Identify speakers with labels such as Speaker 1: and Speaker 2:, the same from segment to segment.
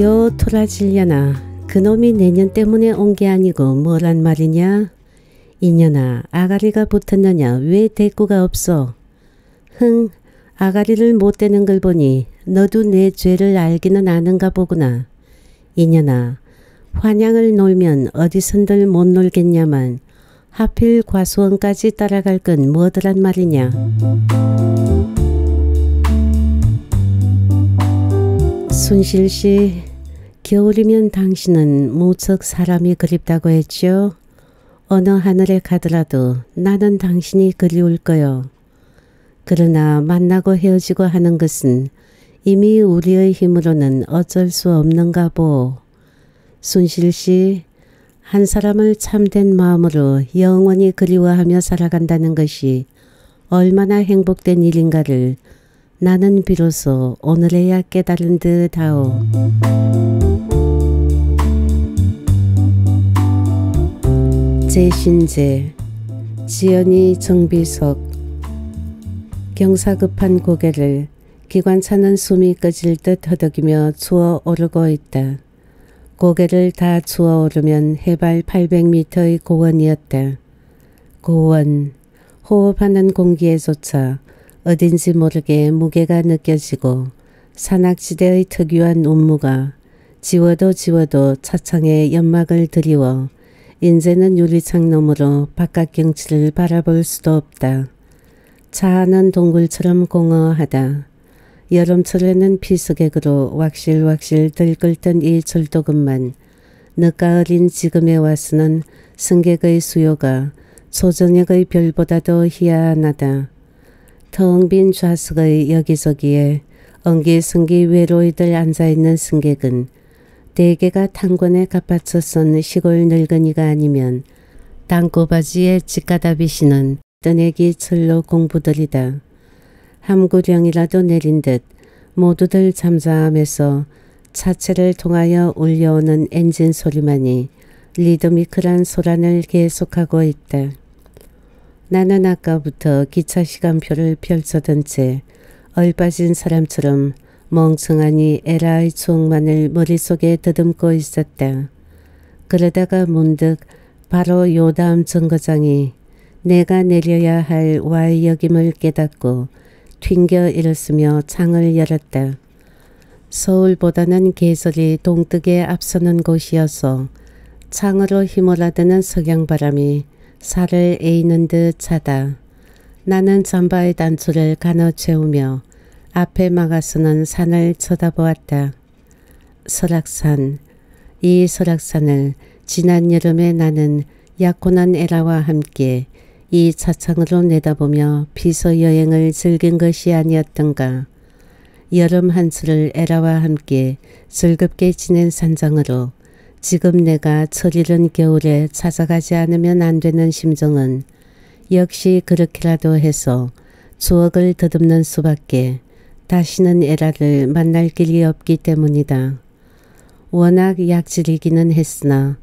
Speaker 1: 여 토라질려나 그놈이 내년 때문에 온 게 아니고 뭐란 말이냐? 이년아 아가리가 붙었느냐 왜 대꾸가 없어? 흥 아가리를 못 대는 걸 보니 너도 내 죄를 알기는 아는가 보구나. 이년아 환양을 놀면 어디선들 못 놀겠냐만 하필 과수원까지 따라갈 건 뭐더란 말이냐. 순실씨 겨울이면 당신은 무척 사람이 그립다고 했죠. 어느 하늘에 가더라도 나는 당신이 그리울 거요. 그러나 만나고 헤어지고 하는 것은 이미 우리의 힘으로는 어쩔 수 없는가 보. 순실 씨 한 사람을 참된 마음으로 영원히 그리워하며 살아간다는 것이 얼마나 행복된 일인가를 나는 비로소 오늘에야 깨달은 듯하오. 제신제 지연이 정비석 경사급한 고개를 기관차는 숨이 꺼질 듯 허덕이며 주워 오르고 있다. 고개를 다 주워 오르면 해발 800m의 고원이었다. 고원, 호흡하는 공기에조차 어딘지 모르게 무게가 느껴지고 산악지대의 특유한 운무가 지워도 지워도 차창에 연막을 드리워 인제는 유리창 너머로 바깥 경치를 바라볼 수도 없다. 차 안은 동굴처럼 공허하다. 여름철에는 피서객으로 왁실왁실 들끓던 이 철도금만 늦가을인 지금에 와서는 승객의 수요가 초저녁의 별보다도 희한하다. 텅 빈 좌석의 여기저기에 엉기성기 외로이들 앉아있는 승객은 대개가 탄권에 갚아쳐 선 시골 늙은이가 아니면 땅꼬바지에 집가다비시는 떠내기 철로 공부들이다. 함구령이라도 내린 듯 모두들 잠잠해서 차체를 통하여 울려오는 엔진 소리만이 리드미클한 소란을 계속하고 있다. 나는 아까부터 기차 시간표를 펼쳐둔 채 얼빠진 사람처럼 멍청하니 에라의 추억만을 머릿속에 더듬고 있었다. 그러다가 문득 바로 요 다음 정거장이 내가 내려야 할 Y역임을 깨닫고 튕겨 일었으며 창을 열었다. 서울보다는 계절이 동뜨게 앞서는 곳이어서 창으로 휘몰아드는 석양바람이 살을 에이는 듯 차다. 나는 잠바의 단추를 가눠 채우며 앞에 막아서는 산을 쳐다보았다. 설악산. 이 설악산을 지난 여름에 나는 약혼한 에라와 함께 이 차창으로 내다보며 피서 여행을 즐긴 것이 아니었던가. 여름 한수를 에라와 함께 즐겁게 지낸 산장으로 지금 내가 철이른 겨울에 찾아가지 않으면 안 되는 심정은 역시 그렇게라도 해서 추억을 더듬는 수밖에 다시는 에라를 만날 길이 없기 때문이다. 워낙 약질이기는 했으나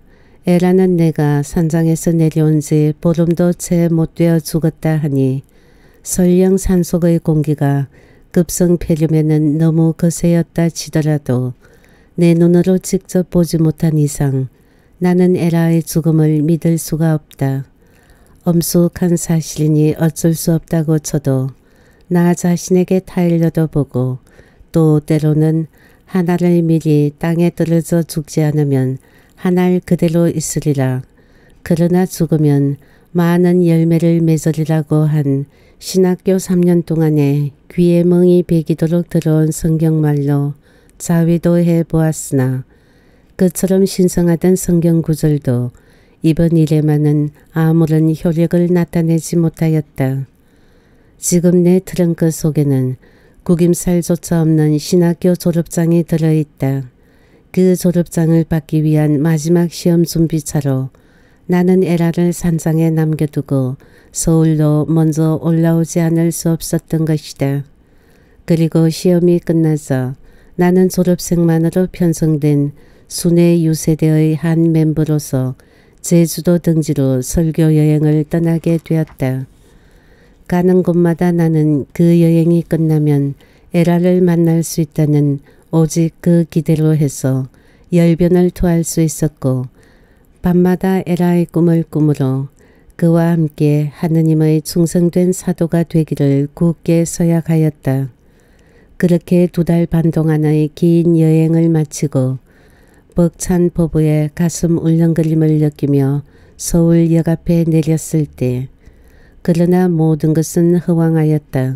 Speaker 1: 에라는 내가 산장에서 내려온 지 보름도 채 못 되어 죽었다 하니 설령 산속의 공기가 급성 폐렴에는 너무 거세였다 치더라도 내 눈으로 직접 보지 못한 이상 나는 에라의 죽음을 믿을 수가 없다. 엄숙한 사실이니 어쩔 수 없다고 쳐도 나 자신에게 타일러도 보고 또 때로는 하나를 미리 땅에 떨어져 죽지 않으면 하날 그대로 있으리라. 그러나 죽으면 많은 열매를 맺으리라고 한 신학교 3년 동안에 귀에 멍이 베기도록 들어온 성경말로 자위도 해보았으나 그처럼 신성하던 성경 구절도 이번 일에만은 아무런 효력을 나타내지 못하였다. 지금 내 트렁크 속에는 구김살조차 없는 신학교 졸업장이 들어있다. 그 졸업장을 받기 위한 마지막 시험 준비차로 나는 에라를 산장에 남겨두고 서울로 먼저 올라오지 않을 수 없었던 것이다. 그리고 시험이 끝나서 나는 졸업생만으로 편성된 순회 유세대의 한 멤버로서 제주도 등지로 설교 여행을 떠나게 되었다. 가는 곳마다 나는 그 여행이 끝나면 에라를 만날 수 있다는 오직 그 기대로 해서 열변을 토할 수 있었고 밤마다 에라의 꿈을 꾸므로 그와 함께 하느님의 충성된 사도가 되기를 굳게 서약하였다. 그렇게 두 달 반 동안의 긴 여행을 마치고 벅찬 포부에 가슴 울렁거림을 느끼며 서울 역 앞에 내렸을 때 그러나 모든 것은 허황하였다.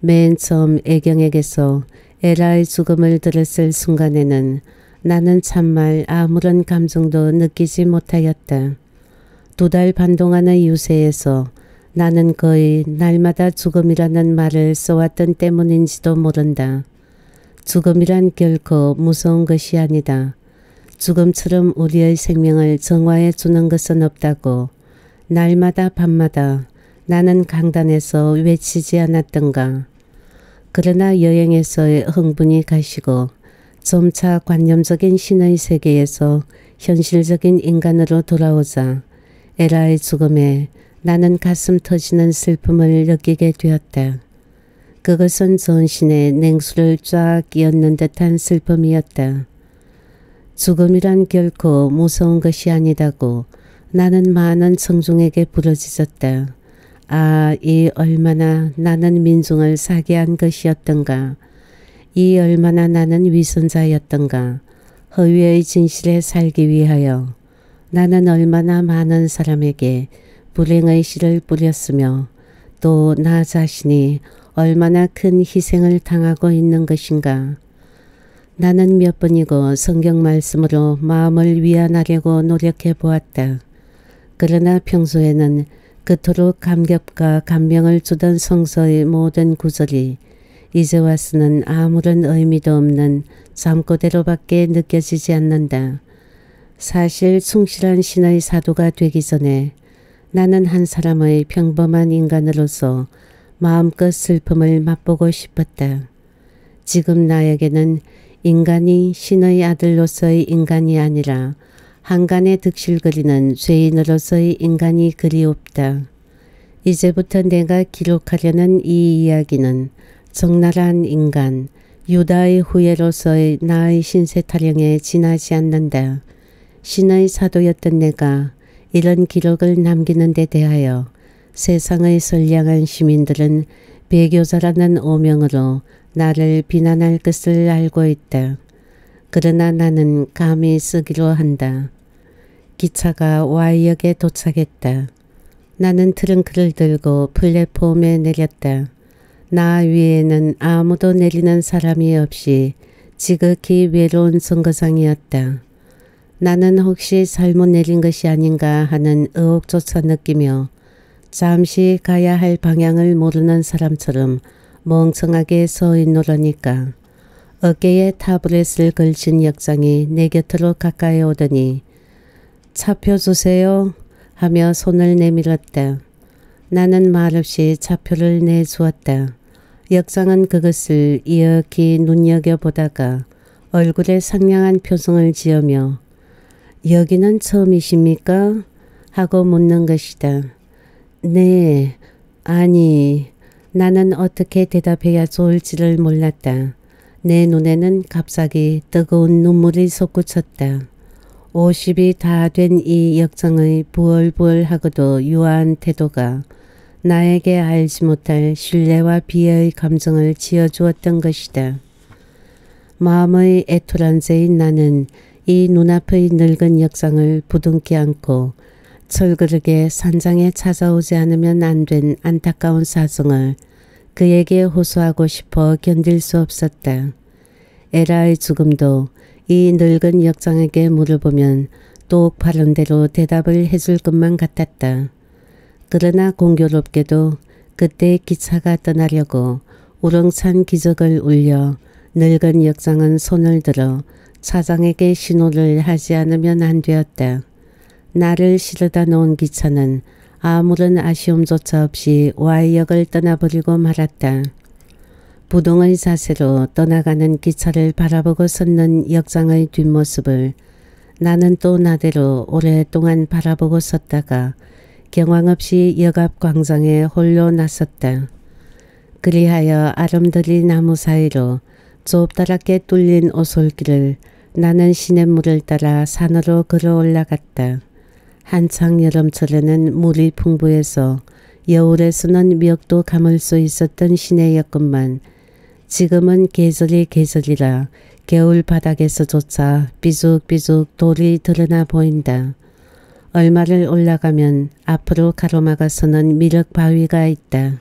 Speaker 1: 맨 처음 애경에게서 에라의 죽음을 들었을 순간에는 나는 참말 아무런 감정도 느끼지 못하였다. 두 달 반 동안의 유세에서 나는 거의 날마다 죽음이라는 말을 써왔던 때문인지도 모른다. 죽음이란 결코 무서운 것이 아니다. 죽음처럼 우리의 생명을 정화해 주는 것은 없다고 날마다 밤마다 나는 강단에서 외치지 않았던가. 그러나 여행에서의 흥분이 가시고 점차 관념적인 신의 세계에서 현실적인 인간으로 돌아오자 에라의 죽음에 나는 가슴 터지는 슬픔을 느끼게 되었다. 그것은 전신에 냉수를 쫙 끼얹는 듯한 슬픔이었다. 죽음이란 결코 무서운 것이 아니다고 나는 많은 청중에게 부러지졌다. 아, 이 얼마나 나는 민중을 사게 한 것이었던가. 이 얼마나 나는 위선자였던가. 허위의 진실에 살기 위하여 나는 얼마나 많은 사람에게 불행의 씨를 뿌렸으며 또 나 자신이 얼마나 큰 희생을 당하고 있는 것인가. 나는 몇 번이고 성경 말씀으로 마음을 위안하려고 노력해 보았다. 그러나 평소에는 그토록 감격과 감명을 주던 성서의 모든 구절이 이제 와서는 아무런 의미도 없는 잠꼬대로밖에 느껴지지 않는다. 사실 충실한 신의 사도가 되기 전에 나는 한 사람의 평범한 인간으로서 마음껏 슬픔을 맛보고 싶었다. 지금 나에게는 인간이 신의 아들로서의 인간이 아니라 한간에 득실거리는 죄인으로서의 인간이 그리 없다. 이제부터 내가 기록하려는 이 이야기는 적나라한 인간, 유다의 후예로서의 나의 신세 타령에 지나지 않는다. 신의 사도였던 내가 이런 기록을 남기는 데 대하여 세상의 선량한 시민들은 배교자라는 오명으로 나를 비난할 것을 알고 있다. 그러나 나는 감히 쓰기로 한다. 기차가 Y역에 도착했다. 나는 트렁크를 들고 플랫폼에 내렸다. 나 위에는 아무도 내리는 사람이 없이 지극히 외로운 선거장이었다. 나는 혹시 잘못 내린 것이 아닌가 하는 의혹조차 느끼며 잠시 가야 할 방향을 모르는 사람처럼 멍청하게 서 있노라니까. 어깨에 타브렛을 걸친 역장이 내 곁으로 가까이 오더니 차표 주세요 하며 손을 내밀었다. 나는 말없이 차표를 내주었다. 역장은 그것을 이어키 눈여겨보다가 얼굴에 상냥한 표정을 지으며 여기는 처음이십니까? 하고 묻는 것이다. 네, 아니, 나는 어떻게 대답해야 좋을지를 몰랐다. 내 눈에는 갑자기 뜨거운 눈물이 솟구쳤다. 50이 다 된 이 역정의 부얼부얼하고도 유아한 태도가 나에게 알지 못할 신뢰와 비애의 감정을 지어주었던 것이다. 마음의 애토란제인 나는 이 눈앞의 늙은 역상을 부둥켜 안고 철그르게 산장에 찾아오지 않으면 안 된 안타까운 사정을 그에게 호소하고 싶어 견딜 수 없었다. 에라의 죽음도 이 늙은 역장에게 물어보면 똑 바른 대로 대답을 해줄 것만 같았다. 그러나 공교롭게도 그때 기차가 떠나려고 우렁찬 기적을 울려 늙은 역장은 손을 들어 차장에게 신호를 하지 않으면 안 되었다. 나를 실어다 놓은 기차는 아무런 아쉬움조차 없이 Y역을 떠나버리고 말았다. 부동의 자세로 떠나가는 기차를 바라보고 섰는 역장의 뒷모습을 나는 또 나대로 오랫동안 바라보고 섰다가 경황 없이 역앞 광장에 홀로 나섰다. 그리하여 아름드리 나무 사이로 좁다랗게 뚫린 오솔길을 나는 시냇물을 따라 산으로 걸어 올라갔다. 한창 여름철에는 물이 풍부해서 여울에 서는 멱도 감을 수 있었던 시내였건만 지금은 계절이 계절이라 겨울 바닥에서조차 삐죽삐죽 돌이 드러나 보인다. 얼마를 올라가면 앞으로 가로막아서는 미륵 바위가 있다.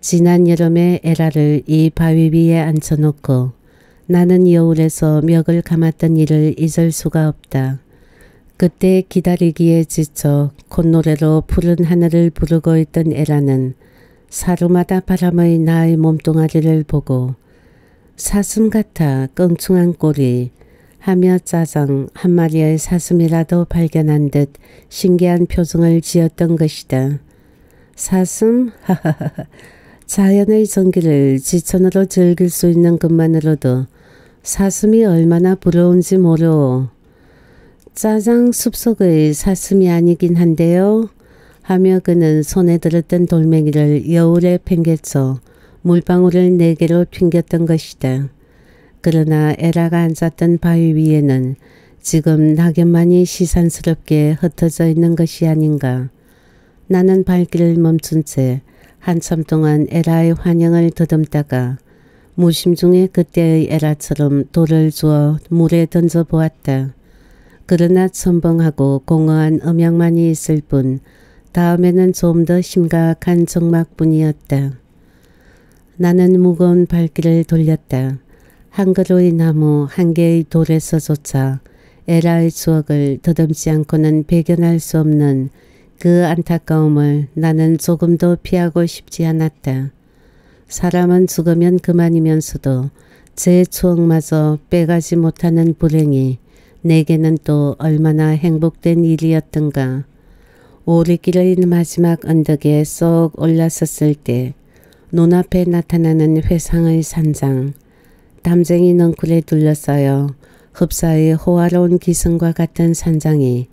Speaker 1: 지난 여름에 에라를 이 바위 위에 앉혀놓고 나는 여울에서 멱을 감았던 일을 잊을 수가 없다. 그때 기다리기에 지쳐 콧노래로 푸른 하늘을 부르고 있던 에라는 사루마다 바람의 나의 몸뚱아리를 보고 사슴 같아 껑충한 꼬리 하며 짜장 한 마리의 사슴이라도 발견한 듯 신기한 표정을 지었던 것이다. 사슴? 자연의 전기를 지천으로 즐길 수 있는 것만으로도 사슴이 얼마나 부러운지 모르오. 짜장 숲속의 사슴이 아니긴 한데요. 하며 그는 손에 들었던 돌멩이를 여울에 팽개쳐 물방울을 네 개로 튕겼던 것이다. 그러나 에라가 앉았던 바위 위에는 지금 낙엽만이 시산스럽게 흩어져 있는 것이 아닌가. 나는 발길을 멈춘 채 한참 동안 에라의 환영을 더듬다가 무심 중에 그때의 에라처럼 돌을 주어 물에 던져 보았다. 그러나 첨벙하고 공허한 음향만이 있을 뿐 다음에는 좀 더 심각한 정막뿐이었다. 나는 무거운 발길을 돌렸다. 한 그루의 나무 한 개의 돌에서조차 에라의 추억을 더듬지 않고는 배견할 수 없는 그 안타까움을 나는 조금도 피하고 싶지 않았다. 사람은 죽으면 그만이면서도 제 추억마저 빼가지 못하는 불행이 내게는 또 얼마나 행복된 일이었던가. 오리길의 마지막 언덕에 쏙 올라섰을 때 눈앞에 나타나는 회상의 산장, 담쟁이 넝쿨에 둘러싸여 흡사의 호화로운 기승과 같은 산장이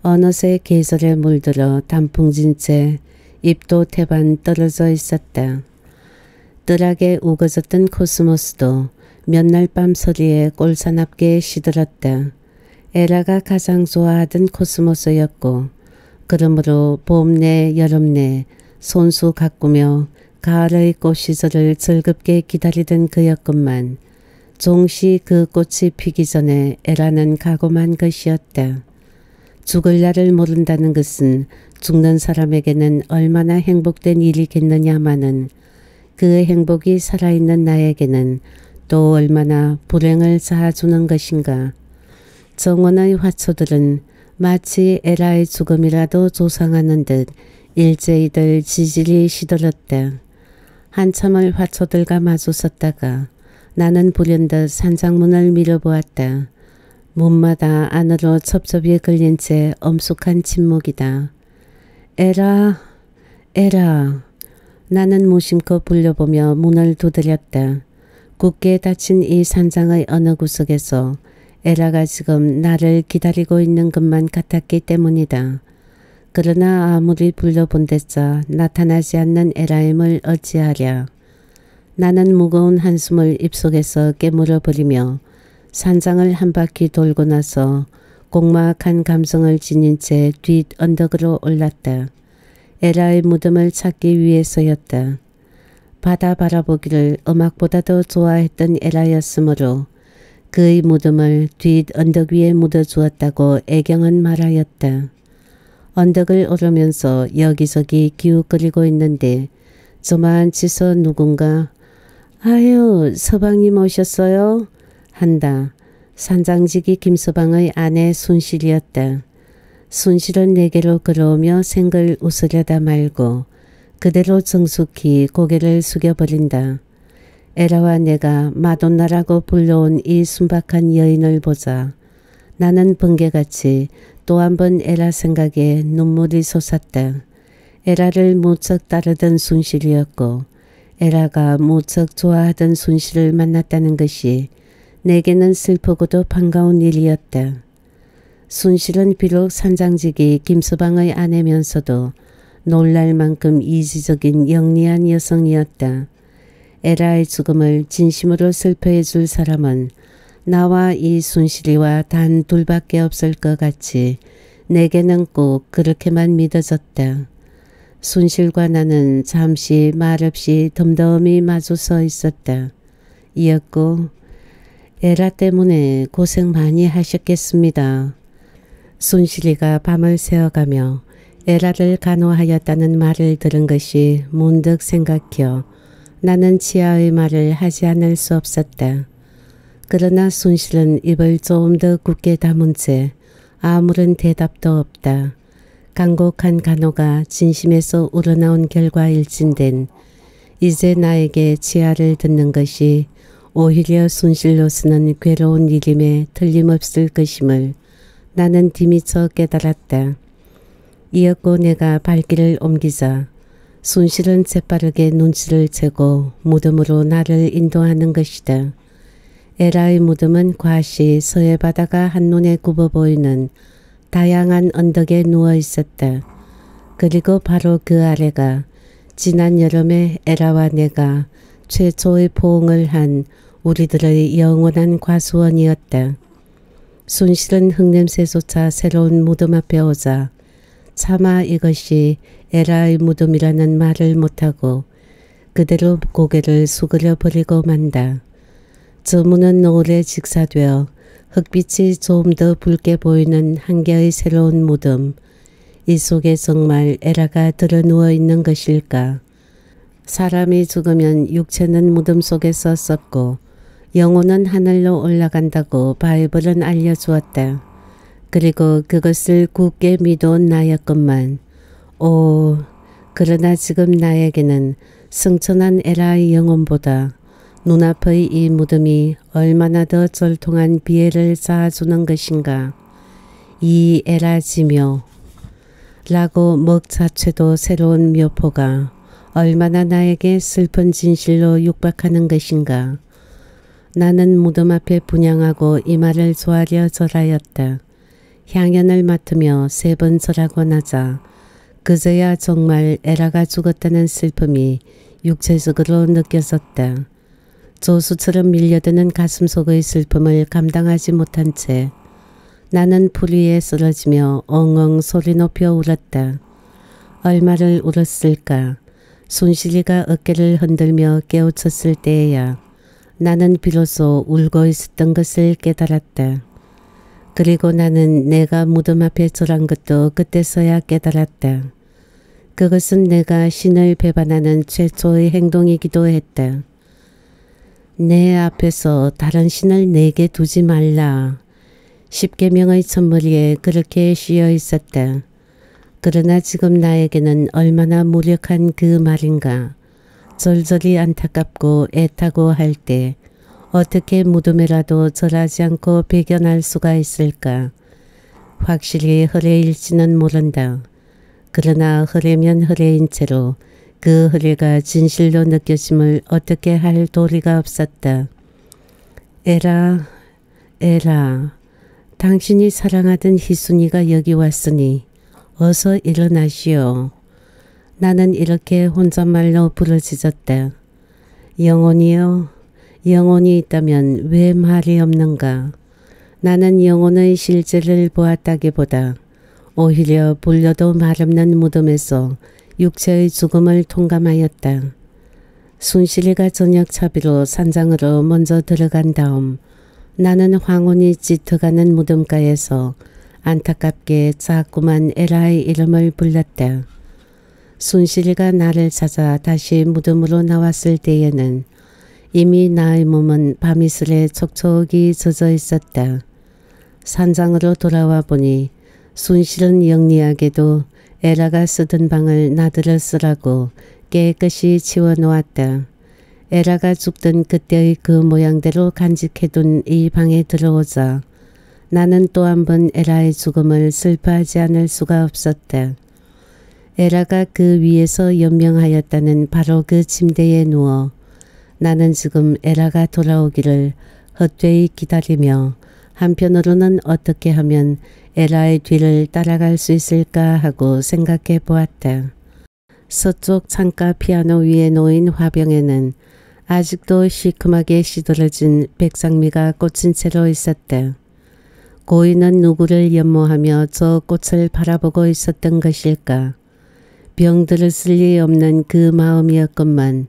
Speaker 1: 어느새 계절에 물들어 단풍진 채 잎도 태반 떨어져 있었다. 뜰하게 우거졌던 코스모스도 몇날 밤 소리에 꼴사납게 시들었다. 에라가 가장 좋아하던 코스모스였고 그러므로 봄 내 여름 내 손수 가꾸며 가을의 꽃 시절을 즐겁게 기다리던 그였건만 종시 그 꽃이 피기 전에 에라는 가고만 것이었다. 죽을 날을 모른다는 것은 죽는 사람에게는 얼마나 행복된 일이겠느냐마는 그 행복이 살아있는 나에게는 또 얼마나 불행을 쌓아주는 것인가. 정원의 화초들은 마치 에라의 죽음이라도 조상하는 듯 일제히들 지질이 시들었다. 한참을 화초들과 마주섰다가 나는 불현듯 산장문을 밀어보았다. 문마다 안으로 첩첩이 걸린 채 엄숙한 침묵이다. 에라, 에라. 나는 무심코 불러보며 문을 두드렸다. 굳게 닫힌 이 산장의 어느 구석에서 에라가 지금 나를 기다리고 있는 것만 같았기 때문이다. 그러나 아무리 불러본댔자 나타나지 않는 에라임을 어찌하랴. 나는 무거운 한숨을 입속에서 깨물어 버리며 산장을 한 바퀴 돌고 나서 공막한 감성을 지닌 채 뒷 언덕으로 올랐다. 에라의 무덤을 찾기 위해서였다. 바다 바라보기를 음악보다도 좋아했던 에라였으므로 그의 무덤을 뒷 언덕 위에 묻어 주었다고 애경은 말하였다. 언덕을 오르면서 여기저기 기웃거리고 있는데 저만치서 누군가 아유 서방님 오셨어요? 한다. 산장지기 김서방의 아내 순실이었다. 순실은 내게로 걸어오며 생글 웃으려다 말고 그대로 정숙히 고개를 숙여버린다. 에라와 내가 마돈나라고 불러온 이 순박한 여인을 보자 나는 번개같이 또 한 번 에라 생각에 눈물이 솟았다. 에라를 무척 따르던 순실이었고 에라가 무척 좋아하던 순실을 만났다는 것이 내게는 슬프고도 반가운 일이었다. 순실은 비록 산장직이 김서방의 아내면서도 놀랄 만큼 이지적인 영리한 여성이었다. 에라의 죽음을 진심으로 슬퍼해 줄 사람은 나와 이 순실이와 단 둘밖에 없을 것 같이 내게는 꼭 그렇게만 믿어졌다. 순실과 나는 잠시 말없이 덤덤히 마주 서 있었다. 이었고 에라 때문에 고생 많이 하셨겠습니다. 순실이가 밤을 새어가며 에라를 간호하였다는 말을 들은 것이 문득 생각혀 나는 치아의 말을 하지 않을 수 없었다. 그러나 순실은 입을 좀 더 굳게 다문 채 아무런 대답도 없다. 간곡한 간호가 진심에서 우러나온 결과 일진된 이제 나에게 치아를 듣는 것이 오히려 순실로서는 괴로운 일임에 틀림없을 것임을 나는 뒤미쳐 깨달았다. 이었고 내가 발길을 옮기자 순실은 재빠르게 눈치를 채고 무덤으로 나를 인도하는 것이다. 에라의 무덤은 과시 서해 바다가 한눈에 굽어 보이는 다양한 언덕에 누워 있었다. 그리고 바로 그 아래가 지난 여름에 에라와 내가 최초의 포옹을 한 우리들의 영원한 과수원이었다. 순실은 흙냄새조차 새로운 무덤 앞에 오자 차마 이것이 에라의 무덤이라는 말을 못하고 그대로 고개를 수그려 버리고 만다. 저 문은 노을에 직사되어 흙빛이 좀 더 붉게 보이는 한 개의 새로운 무덤. 이 속에 정말 에라가 들어 누워 있는 것일까? 사람이 죽으면 육체는 무덤 속에서 썩고 영혼은 하늘로 올라간다고 바이블은 알려주었다. 그리고 그것을 굳게 믿어온 나였건만 오 그러나 지금 나에게는 승천한 에라의 영혼보다 눈앞의 이 무덤이 얼마나 더 절통한 비애를 쌓아주는 것인가. 이 에라지묘 라고 먹 자체도 새로운 묘포가 얼마나 나에게 슬픈 진실로 육박하는 것인가. 나는 무덤 앞에 분양하고 이 말을 조아려 절하였다. 향연을 맡으며 세 번 절하고 나자 그저야 정말 에라가 죽었다는 슬픔이 육체적으로 느껴졌다. 조수처럼 밀려드는 가슴 속의 슬픔을 감당하지 못한 채 나는 풀 위에 쓰러지며 엉엉 소리 높여 울었다. 얼마를 울었을까. 순실이가 어깨를 흔들며 깨우쳤을 때에야 나는 비로소 울고 있었던 것을 깨달았다. 그리고 나는 내가 무덤 앞에 절한 것도 그때서야 깨달았다. 그것은 내가 신을 배반하는 최초의 행동이기도 했다. 내 앞에서 다른 신을 내게 두지 말라. 십계명의 첫머리에 그렇게 씌어 있었다. 그러나 지금 나에게는 얼마나 무력한 그 말인가. 절절히 안타깝고 애타고 할 때 어떻게 무덤에라도 절하지 않고 배견할 수가 있을까. 확실히 허례일지는 모른다. 그러나 허례면 허례인 채로 그 허례가 진실로 느껴짐을 어떻게 할 도리가 없었다. 에라, 에라, 당신이 사랑하던 희순이가 여기 왔으니 어서 일어나시오. 나는 이렇게 혼잣말로 부르짖었다. 영혼이요, 영혼이 있다면 왜 말이 없는가? 나는 영혼의 실제를 보았다기보다 오히려 불려도 말없는 무덤에서 육체의 죽음을 통감하였다. 순실이가 저녁 차비로 산장으로 먼저 들어간 다음 나는 황혼이 짙어가는 무덤가에서 안타깝게 자꾸만 에라의 이름을 불렀다. 순실이가 나를 찾아 다시 무덤으로 나왔을 때에는 이미 나의 몸은 밤이슬에 촉촉이 젖어 있었다. 산장으로 돌아와 보니 순실은 영리하게도 에라가 쓰던 방을 나더러 쓰라고 깨끗이 치워놓았다. 에라가 죽던 그때의 그 모양대로 간직해둔 이 방에 들어오자 나는 또 한 번 에라의 죽음을 슬퍼하지 않을 수가 없었다. 에라가 그 위에서 운명하였다는 바로 그 침대에 누워 나는 지금 에라가 돌아오기를 헛되이 기다리며 한편으로는 어떻게 하면 에라의 뒤를 따라갈 수 있을까 하고 생각해 보았다. 서쪽 창가 피아노 위에 놓인 화병에는 아직도 시큼하게 시들어진 백상미가 꽂힌 채로 있었다. 고인은 누구를 연모하며 저 꽃을 바라보고 있었던 것일까. 병들었을 리 없는 그 마음이었건만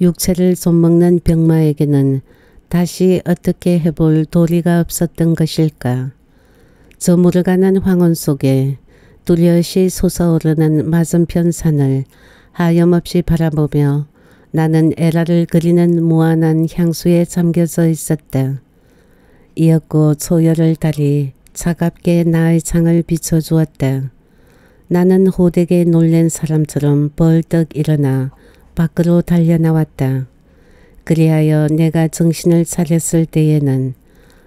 Speaker 1: 육체를 좀먹는 병마에게는 다시 어떻게 해볼 도리가 없었던 것일까. 저물어가는 황혼 속에 뚜렷이 솟아오르는 맞은편 산을 하염없이 바라보며 나는 에라를 그리는 무한한 향수에 잠겨져 있었다. 이었고 초열을 달이 차갑게 나의 창을 비춰주었다. 나는 호되게 놀란 사람처럼 벌떡 일어나 밖으로 달려나왔다. 그리하여 내가 정신을 차렸을 때에는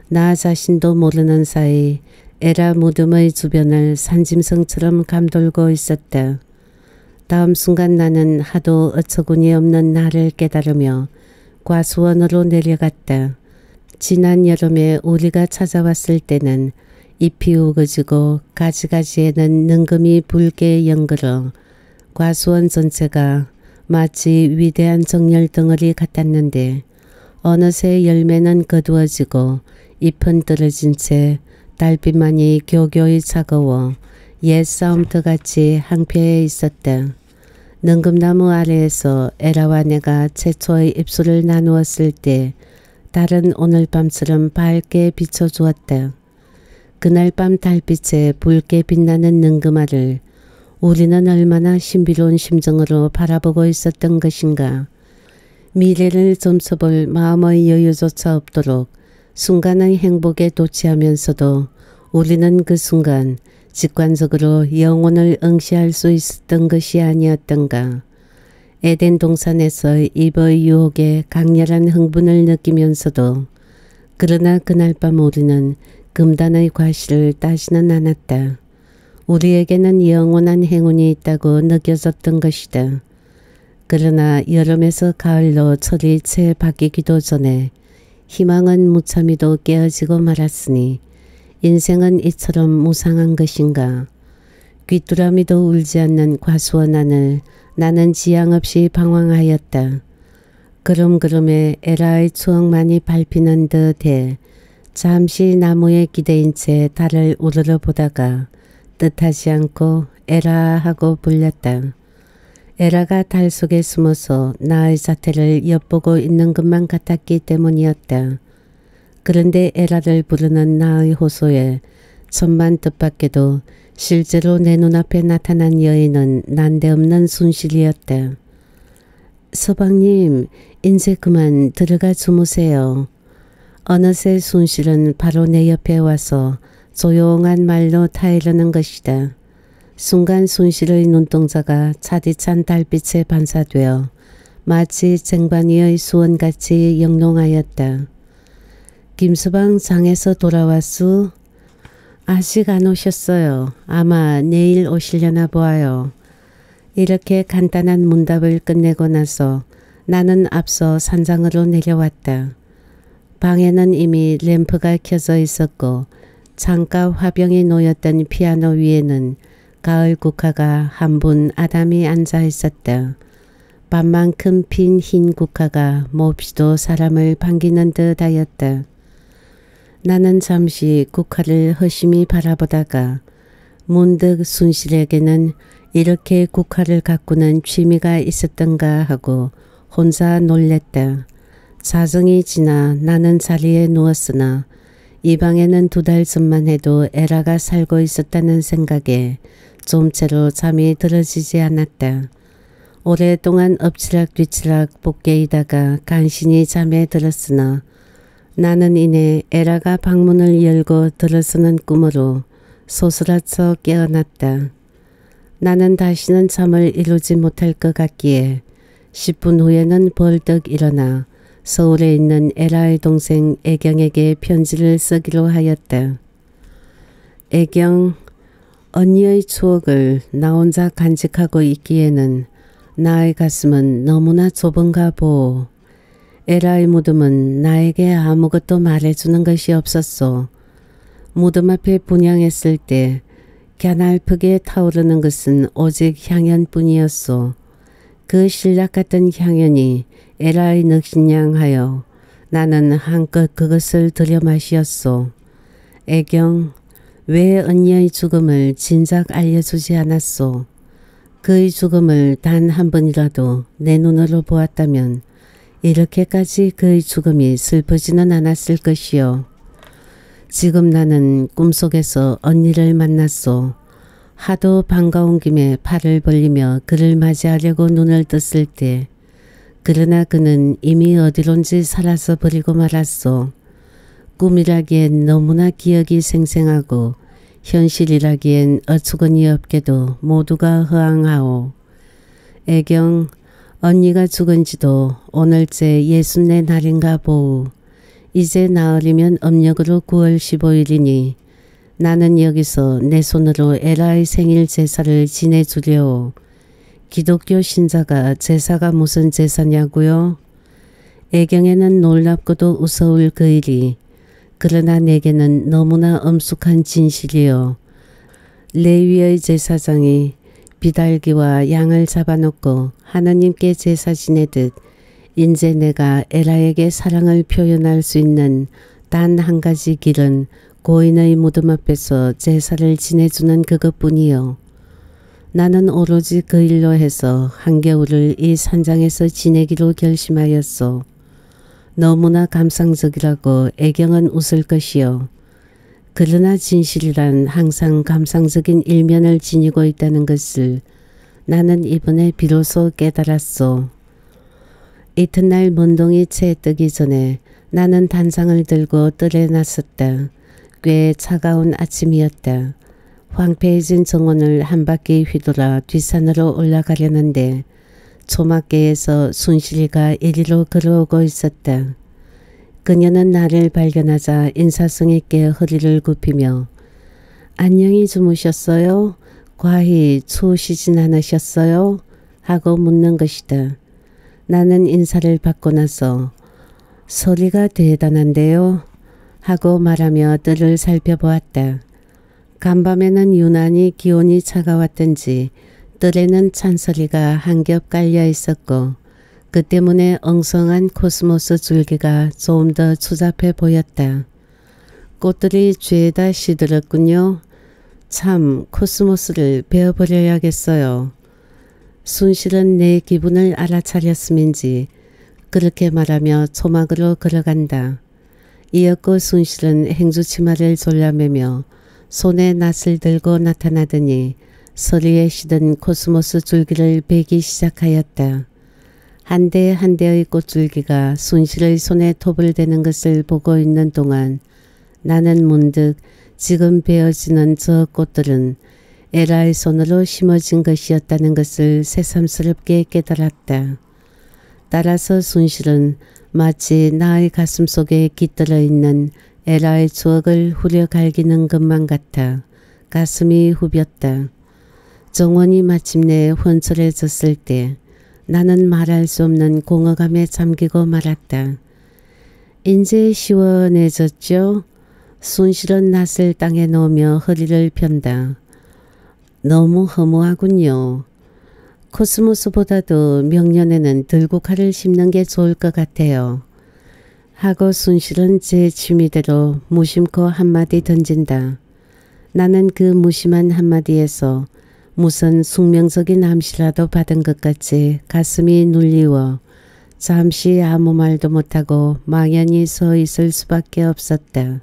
Speaker 1: 나 자신도 모르는 사이 에라 무덤의 주변을 산짐승처럼 감돌고 있었다. 다음 순간 나는 하도 어처구니 없는 나를 깨달으며 과수원으로 내려갔다. 지난 여름에 우리가 찾아왔을 때는 잎이 우거지고 가지가지에는 능금이 붉게 연글어 과수원 전체가 마치 위대한 정열 덩어리 같았는데 어느새 열매는 거두어지고 잎은 떨어진 채 달빛만이 교교히 차가워 옛 싸움터 같이 항폐해 있었다. 능금나무 아래에서 에라와 내가 최초의 입술을 나누었을 때 달은 오늘 밤처럼 밝게 비춰주었다. 그날 밤 달빛에 붉게 빛나는 능금아를 우리는 얼마나 신비로운 심정으로 바라보고 있었던 것인가. 미래를 점쳐볼 마음의 여유조차 없도록 순간의 행복에 도취하면서도 우리는 그 순간 직관적으로 영혼을 응시할 수 있었던 것이 아니었던가. 에덴 동산에서 입의 유혹에 강렬한 흥분을 느끼면서도 그러나 그날 밤 우리는 금단의 과실을 따지는 않았다. 우리에게는 영원한 행운이 있다고 느껴졌던 것이다. 그러나 여름에서 가을로 철이 채 바뀌기도 전에 희망은 무참히도 깨어지고 말았으니 인생은 이처럼 무상한 것인가. 귀뚜라미도 울지 않는 과수원 안을 나는 지양 없이 방황하였다. 그름그름에 에라의 추억만이 밟히는 듯해 잠시 나무에 기대인 채 달을 우러러 보다가 뜻하지 않고 에라 하고 불렸다. 에라가 달 속에 숨어서 나의 자태를 엿보고 있는 것만 같았기 때문이었다. 그런데 에라를 부르는 나의 호소에 천만 뜻밖에도 실제로 내 눈앞에 나타난 여인은 난데없는 순실이었다. 서방님, 인제 그만 들어가 주무세요. 어느새 순실은 바로 내 옆에 와서 조용한 말로 타이르는 것이다. 순간 순실의 눈동자가 차디찬 달빛에 반사되어 마치 쟁반위의 수원같이 영롱하였다. 김수방 장에서 돌아왔수? 아직 안 오셨어요. 아마 내일 오시려나 보아요. 이렇게 간단한 문답을 끝내고 나서 나는 앞서 산장으로 내려왔다. 방에는 이미 램프가 켜져 있었고 창가 화병이 놓였던 피아노 위에는 가을 국화가 한 분 아담이 앉아 있었다. 밤만큼 핀 흰 국화가 몹시도 사람을 반기는 듯 하였다. 나는 잠시 국화를 허심히 바라보다가 문득 순실에게는 이렇게 국화를 가꾸는 취미가 있었던가 하고 혼자 놀랬다. 사정이 지나 나는 자리에 누웠으나 이 방에는 두 달 전만 해도 에라가 살고 있었다는 생각에 좀 채로 잠이 들어지지 않았다. 오랫동안 엎치락뒤치락 복개이다가 간신히 잠에 들었으나 나는 이내 에라가 방문을 열고 들어서는 꿈으로 소스라쳐 깨어났다. 나는 다시는 잠을 이루지 못할 것 같기에 10분 후에는 벌떡 일어나 서울에 있는 에라의 동생 애경에게 편지를 쓰기로 하였다. 애경, 언니의 추억을 나 혼자 간직하고 있기에는 나의 가슴은 너무나 좁은가 보. 에라의 무덤은 나에게 아무것도 말해주는 것이 없었소. 무덤 앞에 분양했을 때 갸날프게 타오르는 것은 오직 향연뿐이었소. 그 신락 같은 향연이 에라이 늑신양하여 나는 한껏 그것을 들여 마시었소. 애경 왜 언니의 죽음을 진작 알려주지 않았소. 그의 죽음을 단 한 번이라도 내 눈으로 보았다면 이렇게까지 그의 죽음이 슬프지는 않았을 것이요. 지금 나는 꿈속에서 언니를 만났소. 하도 반가운 김에 팔을 벌리며 그를 맞이하려고 눈을 떴을 때 그러나 그는 이미 어디론지 사라져 버리고 말았소. 꿈이라기엔 너무나 기억이 생생하고 현실이라기엔 어처구니 없게도 모두가 허황하오. 애경 언니가 죽은 지도 오늘째 예순네 날인가 보우. 이제 나흘이면 음력으로 9월 15일이니 나는 여기서 내 손으로 에라의 생일 제사를 지내주려오. 기독교 신자가 제사가 무슨 제사냐고요? 애경에는 놀랍고도 우스울 그 일이 그러나 내게는 너무나 엄숙한 진실이요. 레위의 제사장이 비달기와 양을 잡아놓고 하나님께 제사 지내듯 인제 내가 에라에게 사랑을 표현할 수 있는 단 한 가지 길은 고인의 무덤 앞에서 제사를 지내주는 그것뿐이요. 나는 오로지 그 일로 해서 한겨울을 이 산장에서 지내기로 결심하였소. 너무나 감상적이라고 애경은 웃을 것이요. 그러나 진실이란 항상 감상적인 일면을 지니고 있다는 것을 나는 이번에 비로소 깨달았소. 이튿날 문동이 채 뜨기 전에 나는 단상을 들고 뜰에 나섰다. 꽤 차가운 아침이었다. 황폐해진 정원을 한 바퀴 휘돌아 뒷산으로 올라가려는데 조막계에서 순실이가 이리로 걸어오고 있었다. 그녀는 나를 발견하자 인사성 있게 허리를 굽히며 안녕히 주무셨어요? 과히 추우시진 않으셨어요? 하고 묻는 것이다. 나는 인사를 받고 나서 서리가 대단한데요? 하고 말하며 뜰을 살펴보았다. 간밤에는 유난히 기온이 차가웠던지 뜰에는 찬서리가 한 겹 깔려 있었고 그 때문에 엉성한 코스모스 줄기가 좀 더 추잡해 보였다. 꽃들이 죄다 시들었군요. 참 코스모스를 베어버려야겠어요. 순실은 내 기분을 알아차렸음인지 그렇게 말하며 초막으로 걸어간다. 이윽고 순실은 행주 치마를 졸라매며 손에 낫을 들고 나타나더니 서리에 시든 코스모스 줄기를 베기 시작하였다. 한 대 한 대의 꽃줄기가 순실의 손에 톱을 대는 것을 보고 있는 동안 나는 문득 지금 베어지는 저 꽃들은 에라의 손으로 심어진 것이었다는 것을 새삼스럽게 깨달았다. 따라서 순실은 마치 나의 가슴 속에 깃들어 있는 에라의 추억을 후려 갈기는 것만 같아 가슴이 후볐다. 정원이 마침내 혼철해졌을 때 나는 말할 수 없는 공허감에 잠기고 말았다. 인제 시원해졌죠? 순실은 낯을 땅에 놓으며 허리를 편다. 너무 허무하군요. 코스모스보다도 명년에는 들국화를 심는 게 좋을 것 같아요. 하고 순실은 제 취미대로 무심코 한마디 던진다. 나는 그 무심한 한마디에서 무슨 숙명적인 암시라도 받은 것 같이 가슴이 눌리워 잠시 아무 말도 못하고 망연히 서 있을 수밖에 없었다.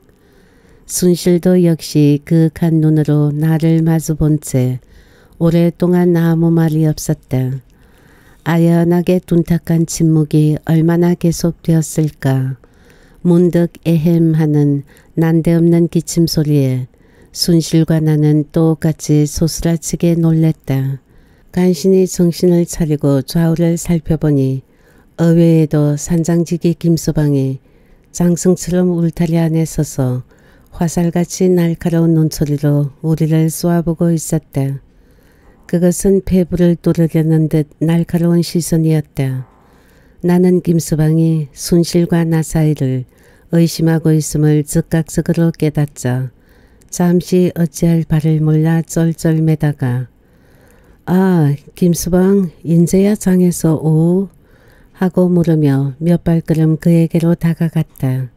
Speaker 1: 순실도 역시 그간 눈으로 나를 마주본 채 오랫동안 아무 말이 없었다. 아연하게 둔탁한 침묵이 얼마나 계속되었을까. 문득 에헴하는 난데없는 기침 소리에 순실과 나는 똑같이 소스라치게 놀랬다. 간신히 정신을 차리고 좌우를 살펴보니 어외에도 산장지기 김서방이 장승처럼 울타리 안에 서서 화살같이 날카로운 눈초리로 우리를 쏘아보고 있었다. 그것은 폐부를 뚫으려는 듯 날카로운 시선이었다. 나는 김서방이 순실과 나 사이를 의심하고 있음을 즉각적으로 깨닫자 잠시 어찌할 바를 몰라 쩔쩔매다가 아 김서방 인제야 장에서 오 하고 물으며 몇 발걸음 그에게로 다가갔다.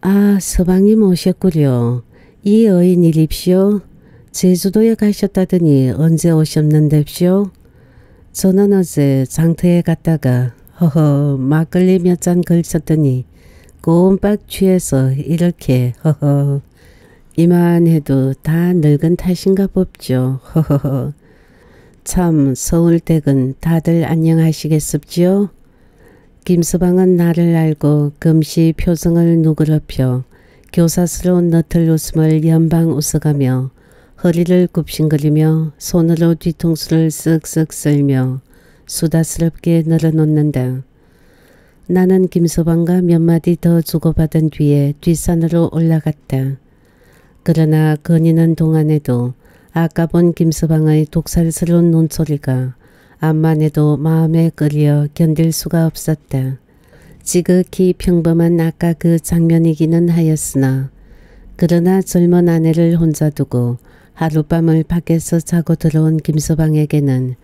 Speaker 1: 아 서방님 오셨구려. 이 어인 일입시오. 제주도에 가셨다더니 언제 오셨는데쇼? 저는 어제 장터에 갔다가 허허 막걸리 몇 잔 걸쳤더니 꼬운박 취해서 이렇게 허허 이만 해도 다 늙은 탓인가 봅죠. 허허허 참 서울댁은 다들 안녕하시겠습지요? 김서방은 나를 알고 금시 표정을 누그럽혀 교사스러운 너틀 웃음을 연방 웃어가며 허리를 굽신거리며 손으로 뒤통수를 쓱쓱 쓸며 수다스럽게 늘어놓는다. 나는 김서방과 몇 마디 더 주고받은 뒤에 뒷산으로 올라갔다. 그러나 거니는 동안에도 아까 본 김서방의 독살스러운 눈소리가 암만 해도 마음에 끌려 견딜 수가 없었다. 지극히 평범한 아까 그 장면이기는 하였으나 그러나 젊은 아내를 혼자 두고 하룻밤을 밖에서 자고 들어온 김서방에게는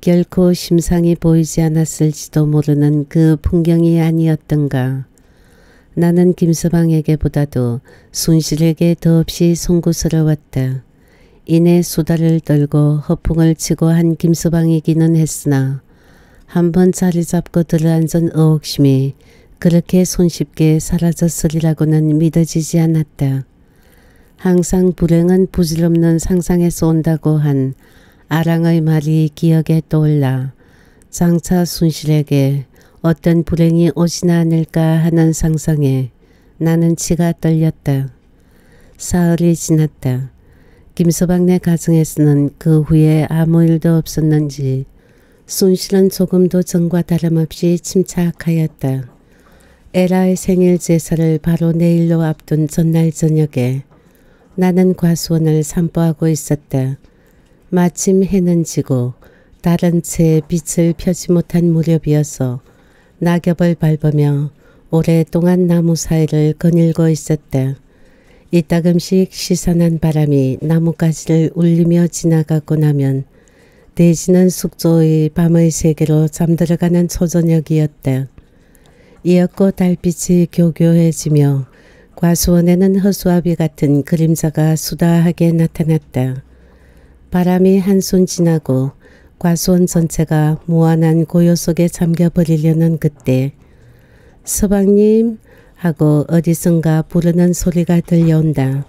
Speaker 1: 결코 심상이 보이지 않았을지도 모르는 그 풍경이 아니었던가. 나는 김서방에게보다도 순실에게 더없이 송구스러웠다. 이내 수다를 떨고 허풍을 치고 한 김서방이기는 했으나 한 번 자리 잡고 들어앉은 의혹심이 그렇게 손쉽게 사라졌으리라고는 믿어지지 않았다. 항상 불행은 부질없는 상상에서 온다고 한 아랑의 말이 기억에 떠올라 장차 순실에게 어떤 불행이 오지나 않을까 하는 상상에 나는 치가 떨렸다. 사흘이 지났다. 김서방네 가정에서는 그 후에 아무 일도 없었는지 순실은 조금도 전과 다름없이 침착하였다. 에라의 생일 제사를 바로 내일로 앞둔 전날 저녁에 나는 과수원을 산보하고 있었다. 마침 해는 지고 다른 채 빛을 펴지 못한 무렵이어서 낙엽을 밟으며 오랫동안 나무 사이를 거닐고 있었다. 이따금씩 시선한 바람이 나뭇가지를 울리며 지나가고 나면 대지는 숙조의 밤의 세계로 잠들어가는 초저녁이었다. 이었고 달빛이 교교해지며 과수원에는 허수아비 같은 그림자가 수다하게 나타났다. 바람이 한 손 지나고 과수원 전체가 무한한 고요 속에 잠겨버리려는 그때 서방님 하고 어디선가 부르는 소리가 들려온다.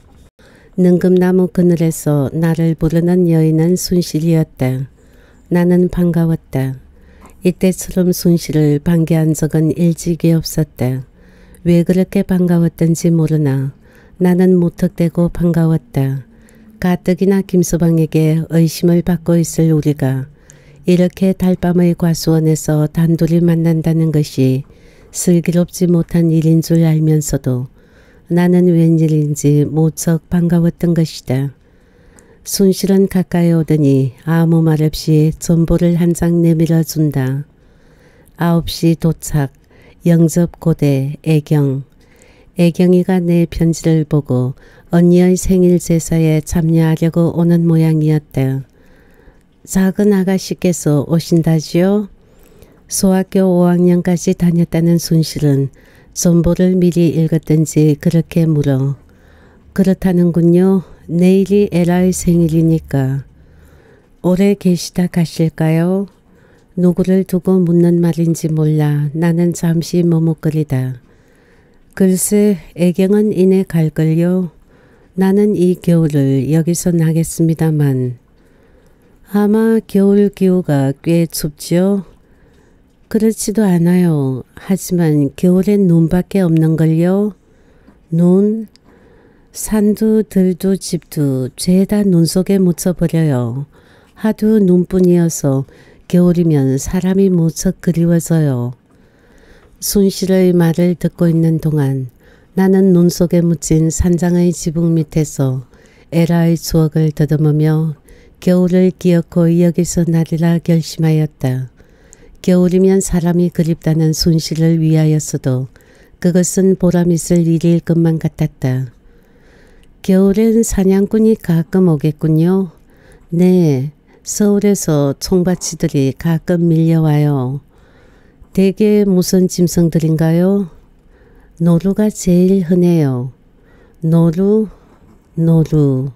Speaker 1: 능금나무 그늘에서 나를 부르는 여인은 순실이었다. 나는 반가웠다. 이때처럼 순실을 반겨한 적은 일찍이 없었다. 왜 그렇게 반가웠던지 모르나 나는 무턱대고 반가웠다. 가뜩이나 김서방에게 의심을 받고 있을 우리가 이렇게 달밤의 과수원에서 단둘이 만난다는 것이 슬기롭지 못한 일인 줄 알면서도 나는 웬일인지 무척 반가웠던 것이다. 순실은 가까이 오더니 아무 말 없이 전보를 한 장 내밀어 준다. 9시 도착, 영접 고대, 애경. 애경이가 내 편지를 보고 언니의 생일 제사에 참여하려고 오는 모양이었다. 작은 아가씨께서 오신다지요? 소학교 5학년까지 다녔다는 순실은 전보를 미리 읽었던지 그렇게 물어 그렇다는군요. 내일이 에라의 생일이니까. 오래 계시다 가실까요? 누구를 두고 묻는 말인지 몰라 나는 잠시 머뭇거리다. 글쎄 애경은 이내 갈걸요. 나는 이 겨울을 여기서 나겠습니다만 아마 겨울 기후가 꽤 춥지요. 그렇지도 않아요. 하지만 겨울엔 눈밖에 없는걸요. 눈? 산도 들도 집도 죄다 눈 속에 묻혀버려요. 하도 눈뿐이어서 겨울이면 사람이 무척 그리워져요. 순실의 말을 듣고 있는 동안 나는 눈 속에 묻힌 산장의 지붕 밑에서 에라의 추억을 더듬으며 겨울을 기억고 여기서 나리라 결심하였다. 겨울이면 사람이 그립다는 순실을 위하였어도 그것은 보람있을 일일 것만 같았다. 겨울엔 사냥꾼이 가끔 오겠군요. 네, 서울에서 총바치들이 가끔 밀려와요. 대개 무슨 짐승들인가요? 노루가 제일 흔해요. 노루, 노루.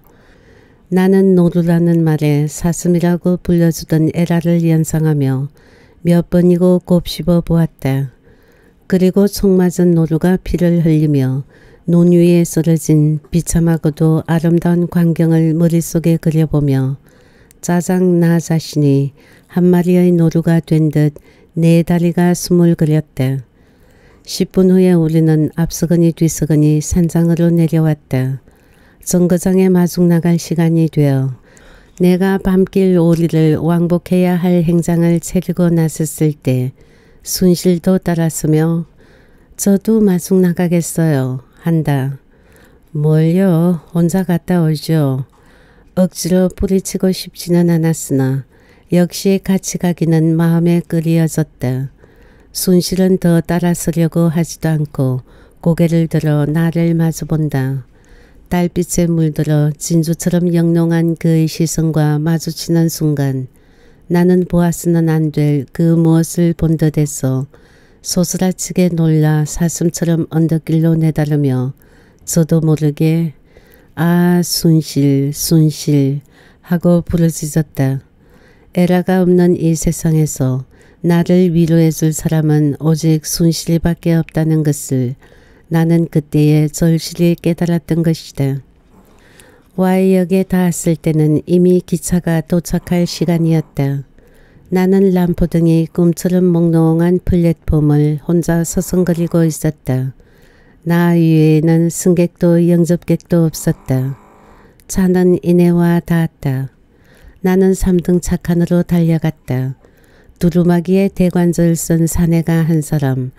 Speaker 1: 나는 노루라는 말에 사슴이라고 불려주던 에라를 연상하며 몇 번이고 곱씹어 보았다. 그리고 총 맞은 노루가 피를 흘리며 논 위에 쓰러진 비참하고도 아름다운 광경을 머릿속에 그려보며 짜장 나 자신이 한 마리의 노루가 된 듯 내 다리가 숨을 그렸다. 10분 후에 우리는 앞서거니 뒤서거니 산장으로 내려왔다. 정거장에 마중 나갈 시간이 되어 내가 밤길 오리를 왕복해야 할 행장을 차리고 나섰을 때 순실도 따랐으며 저도 마중 나가겠어요 한다. 뭘요 혼자 갔다 오죠. 억지로 뿌리치고 싶지는 않았으나 역시 같이 가기는 마음에 끓이어졌다. 순실은 더 따라서려고 하지도 않고 고개를 들어 나를 마주본다. 달빛에 물들어 진주처럼 영롱한 그의 시선과 마주치는 순간 나는 보았으면 안될 그 무엇을 본 듯해서 소스라치게 놀라 사슴처럼 언덕길로 내다르며 저도 모르게 아 순실 순실 하고 부르짖었다. 에라가 없는 이 세상에서 나를 위로해 줄 사람은 오직 순실이밖에 없다는 것을 나는 그때에 절실히 깨달았던 것이다. Y역에 닿았을 때는 이미 기차가 도착할 시간이었다. 나는 람포등이 꿈처럼 몽롱한 플랫폼을 혼자 서성거리고 있었다. 나 위에는 승객도 영접객도 없었다. 차는 이내와 닿았다. 나는 3등 차칸으로 달려갔다. 두루마기에 대관절 쓴 사내가 한 사람,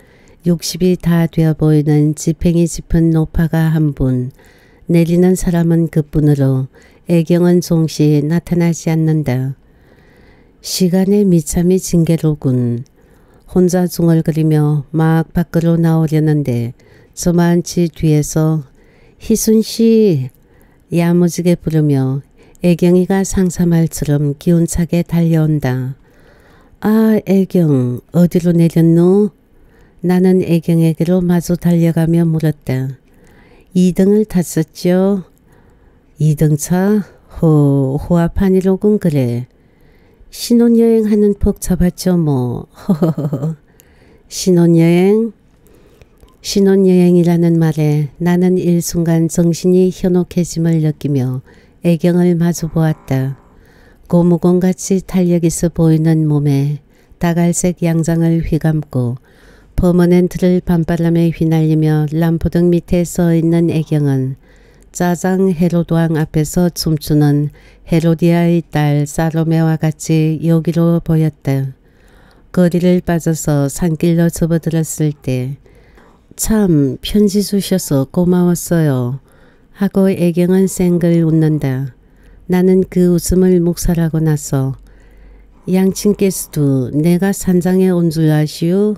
Speaker 1: 60이 다 되어 보이는 지팽이 짚은 노파가 한 분, 내리는 사람은 그뿐으로 애경은 종시 나타나지 않는다. 시간의 미참이 징계로군. 혼자 중얼거리며 막 밖으로 나오려는데 저만치 뒤에서 희순씨 야무지게 부르며 애경이가 상사말처럼 기운차게 달려온다. 아 애경 어디로 내렸노? 나는 애경에게로 마주 달려가며 물었다. 2등을 탔었죠? 2등차? 호, 호합판이로군 그래. 신혼여행하는 폭 잡았죠 뭐. 허허허. 신혼여행? 신혼여행이라는 말에 나는 일순간 정신이 현혹해짐을 느끼며 애경을 마주 보았다. 고무공같이 탄력 있어 보이는 몸에 다갈색 양장을 휘감고 퍼머넨트를 밤바람에 휘날리며 람포등 밑에 서 있는 애경은 짜장 헤로도왕 앞에서 춤추는 헤로디아의 딸 사로메와 같이 여기로 보였다. 거리를 빠져서 산길로 접어들었을 때 참 편지 주셔서 고마웠어요. 하고 애경은 생글 웃는다. 나는 그 웃음을 묵살하고 나서 양친께서도 내가 산장에 온 줄 아시오?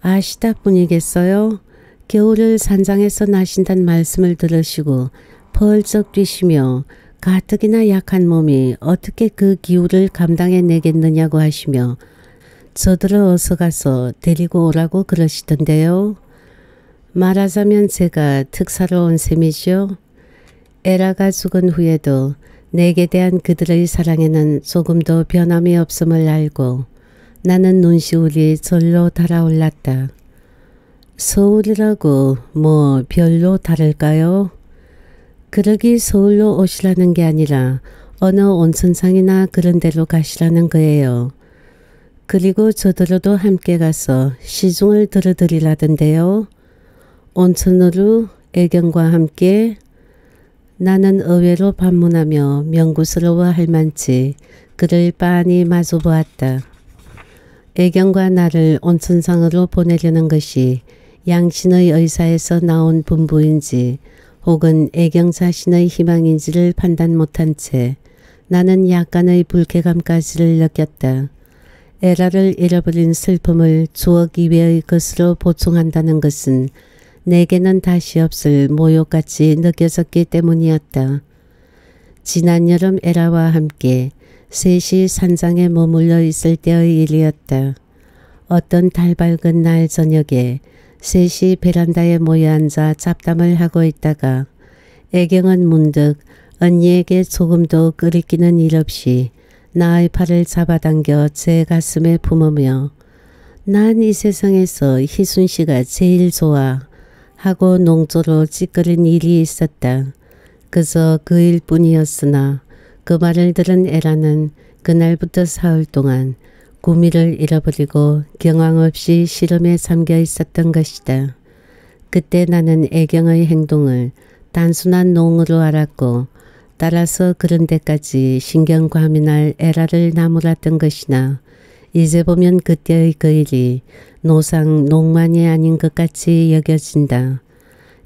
Speaker 1: 아시다 뿐이겠어요? 겨울을 산장에서 나신단 말씀을 들으시고 펄쩍 뛰시며 가뜩이나 약한 몸이 어떻게 그 기울을 감당해 내겠느냐고 하시며 저들을 어서 가서 데리고 오라고 그러시던데요. 말하자면 제가 특사로 온 셈이죠. 에라가 죽은 후에도 내게 대한 그들의 사랑에는 조금도 변함이 없음을 알고 나는 눈시울이 절로 달아올랐다. 서울이라고 뭐 별로 다를까요? 그러기 서울로 오시라는 게 아니라 어느 온천상이나 그런 데로 가시라는 거예요. 그리고 저들어도 함께 가서 시중을 들어드리라던데요. 온천으로 애경과 함께 나는 의외로 반문하며 명구스러워할 만치 그를 빤히 마주보았다. 애경과 나를 온천상으로 보내려는 것이 양신의 의사에서 나온 분부인지 혹은 애경 자신의 희망인지를 판단 못한 채 나는 약간의 불쾌감까지를 느꼈다. 에라를 잃어버린 슬픔을 추억 이외의 것으로 보충한다는 것은 내게는 다시 없을 모욕같이 느껴졌기 때문이었다. 지난 여름 에라와 함께 셋이 산장에 머물러 있을 때의 일이었다. 어떤 달 밝은 날 저녁에 셋이 베란다에 모여 앉아 잡담을 하고 있다가 애경은 문득 언니에게 조금도 끓이기는 일 없이 나의 팔을 잡아당겨 제 가슴에 품으며 난 이 세상에서 희순 씨가 제일 좋아 하고 농조로 찌끄린 일이 있었다. 그저 그 일뿐이었으나 그 말을 들은 에라는 그날부터 사흘 동안 구미를 잃어버리고 경황 없이 시름에 잠겨 있었던 것이다. 그때 나는 애경의 행동을 단순한 농으로 알았고 따라서 그런 데까지 신경과민할 에라를 나무랐던 것이나 이제 보면 그때의 그 일이 노상 농만이 아닌 것 같이 여겨진다.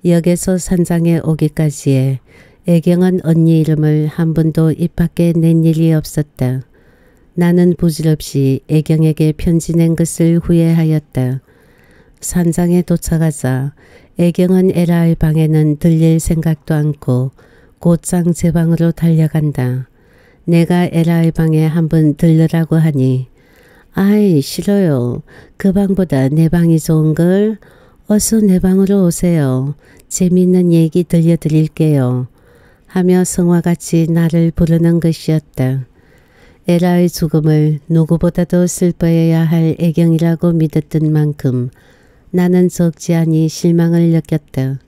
Speaker 1: 역에서 산장에 오기까지에 애경은 언니 이름을 한 번도 입 밖에 낸 일이 없었다. 나는 부질없이 애경에게 편지 낸 것을 후회하였다. 산장에 도착하자 애경은 에라의 방에는 들릴 생각도 않고 곧장 제 방으로 달려간다. 내가 에라의 방에 한 번 들르라고 하니 아이 싫어요. 그 방보다 내 방이 좋은 걸. 어서 내 방으로 오세요. 재미있는 얘기 들려드릴게요. 하며 성화같이 나를 부르는 것이었다. 에라의 죽음을 누구보다도 슬퍼해야 할 애경이라고 믿었던 만큼 나는 적지 않이 실망을 느꼈다.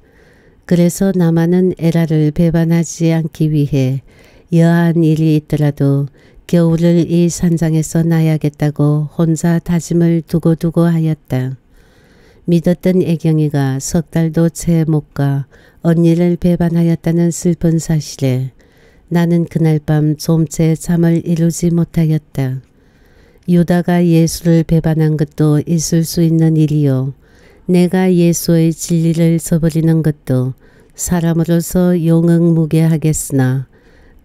Speaker 1: 그래서 나만은 에라를 배반하지 않기 위해 여한 일이 있더라도 겨울을 이 산장에서 나야겠다고 혼자 다짐을 두고두고 하였다. 믿었던 애경이가 석 달도 채 못 가 언니를 배반하였다는 슬픈 사실에 나는 그날 밤 좀 채 잠을 이루지 못하였다. 유다가 예수를 배반한 것도 있을 수 있는 일이요. 내가 예수의 진리를 저버리는 것도 사람으로서 용응무게하겠으나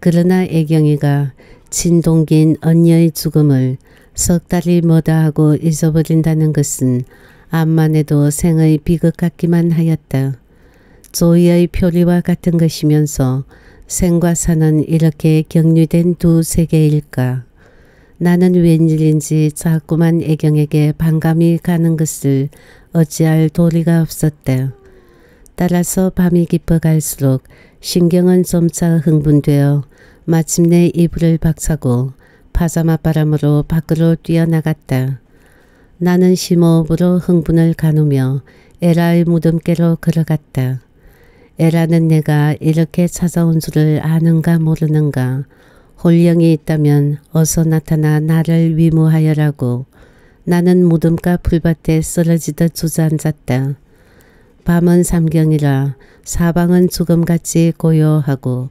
Speaker 1: 그러나 애경이가 진동긴 언니의 죽음을 석 달이 뭐다 하고 잊어버린다는 것은 암만 해도 생의 비극 같기만 하였다. 조이의 표리와 같은 것이면서 생과 사는 이렇게 격리된 두 세계일까. 나는 웬일인지 자꾸만 애경에게 반감이 가는 것을 어찌할 도리가 없었다. 따라서 밤이 깊어갈수록 신경은 점차 흥분되어 마침내 이불을 박차고 파자마 바람으로 밖으로 뛰어나갔다. 나는 심호흡으로 흥분을 가누며 에라의 무덤께로 걸어갔다. 에라는 내가 이렇게 찾아온 줄을 아는가 모르는가 홀령이 있다면 어서 나타나 나를 위무하여라고 나는 무덤가 풀밭에 쓰러지듯 주저앉았다. 밤은 삼경이라 사방은 죽음같이 고요하고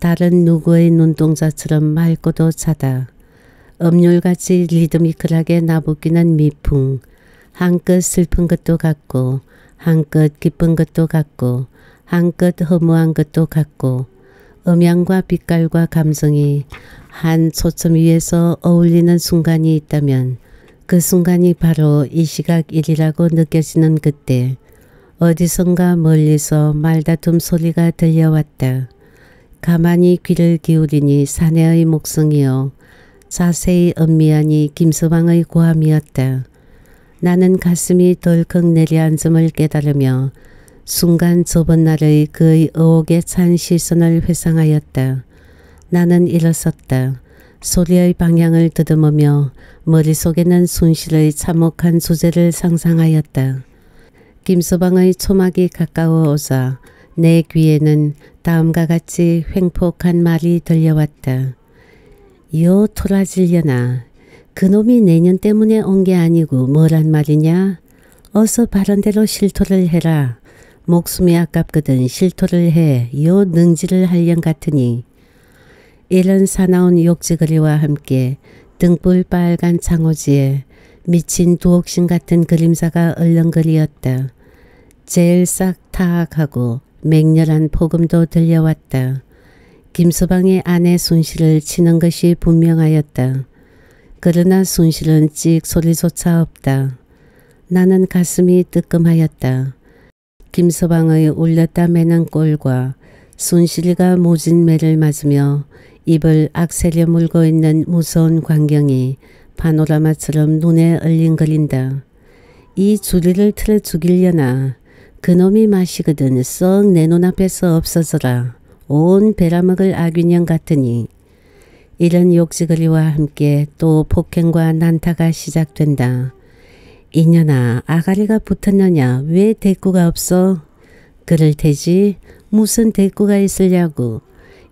Speaker 1: 다른 누구의 눈동자처럼 맑고도 차다. 음률같이 리드미컬하게 나부끼는 미풍. 한껏 슬픈 것도 같고 한껏 기쁜 것도 같고 한껏 허무한 것도 같고 음향과 빛깔과 감성이 한 초점 위에서 어울리는 순간이 있다면 그 순간이 바로 이 시각일이라고 느껴지는 그때 어디선가 멀리서 말다툼 소리가 들려왔다. 가만히 귀를 기울이니 사내의 목성이요. 자세히 엄미하니 김서방의 고함이었다. 나는 가슴이 덜컥 내려앉음을 깨달으며 순간 저번 날의 그의 의혹에 찬 시선을 회상하였다. 나는 일어섰다. 소리의 방향을 더듬으며 머릿속에는 순실의 참혹한 주제를 상상하였다. 김서방의 초막이 가까워 오자 내 귀에는 다음과 같이 횡폭한 말이 들려왔다. 요 토라질려나 그놈이 내년 때문에 온 게 아니고 뭐란 말이냐? 어서 바른대로 실토를 해라. 목숨이 아깝거든 실토를 해. 요 능지를 할령 같으니. 이런 사나운 욕지거리와 함께 등불 빨간 창호지에 미친 두옥신 같은 그림자가 얼렁거리었다. 제일 싹 타악하고 맹렬한 폭음도 들려왔다. 김서방의 아내 순실을 치는 것이 분명하였다. 그러나 순실은 찍 소리조차 없다. 나는 가슴이 뜨끔하였다. 김서방의 울렸다 매는 꼴과 순실이가 모진 매를 맞으며 입을 악세려 물고 있는 무서운 광경이 파노라마처럼 눈에 얼린거린다. 이 주리를 틀어 죽이려나 그놈이 마시거든 썩 내 눈앞에서 없어져라. 온 베라먹을 악균형 같으니 이런 욕지거리와 함께 또 폭행과 난타가 시작된다. 이년아 아가리가 붙었느냐 왜 대꾸가 없어? 그럴 테지 무슨 대꾸가 있으려고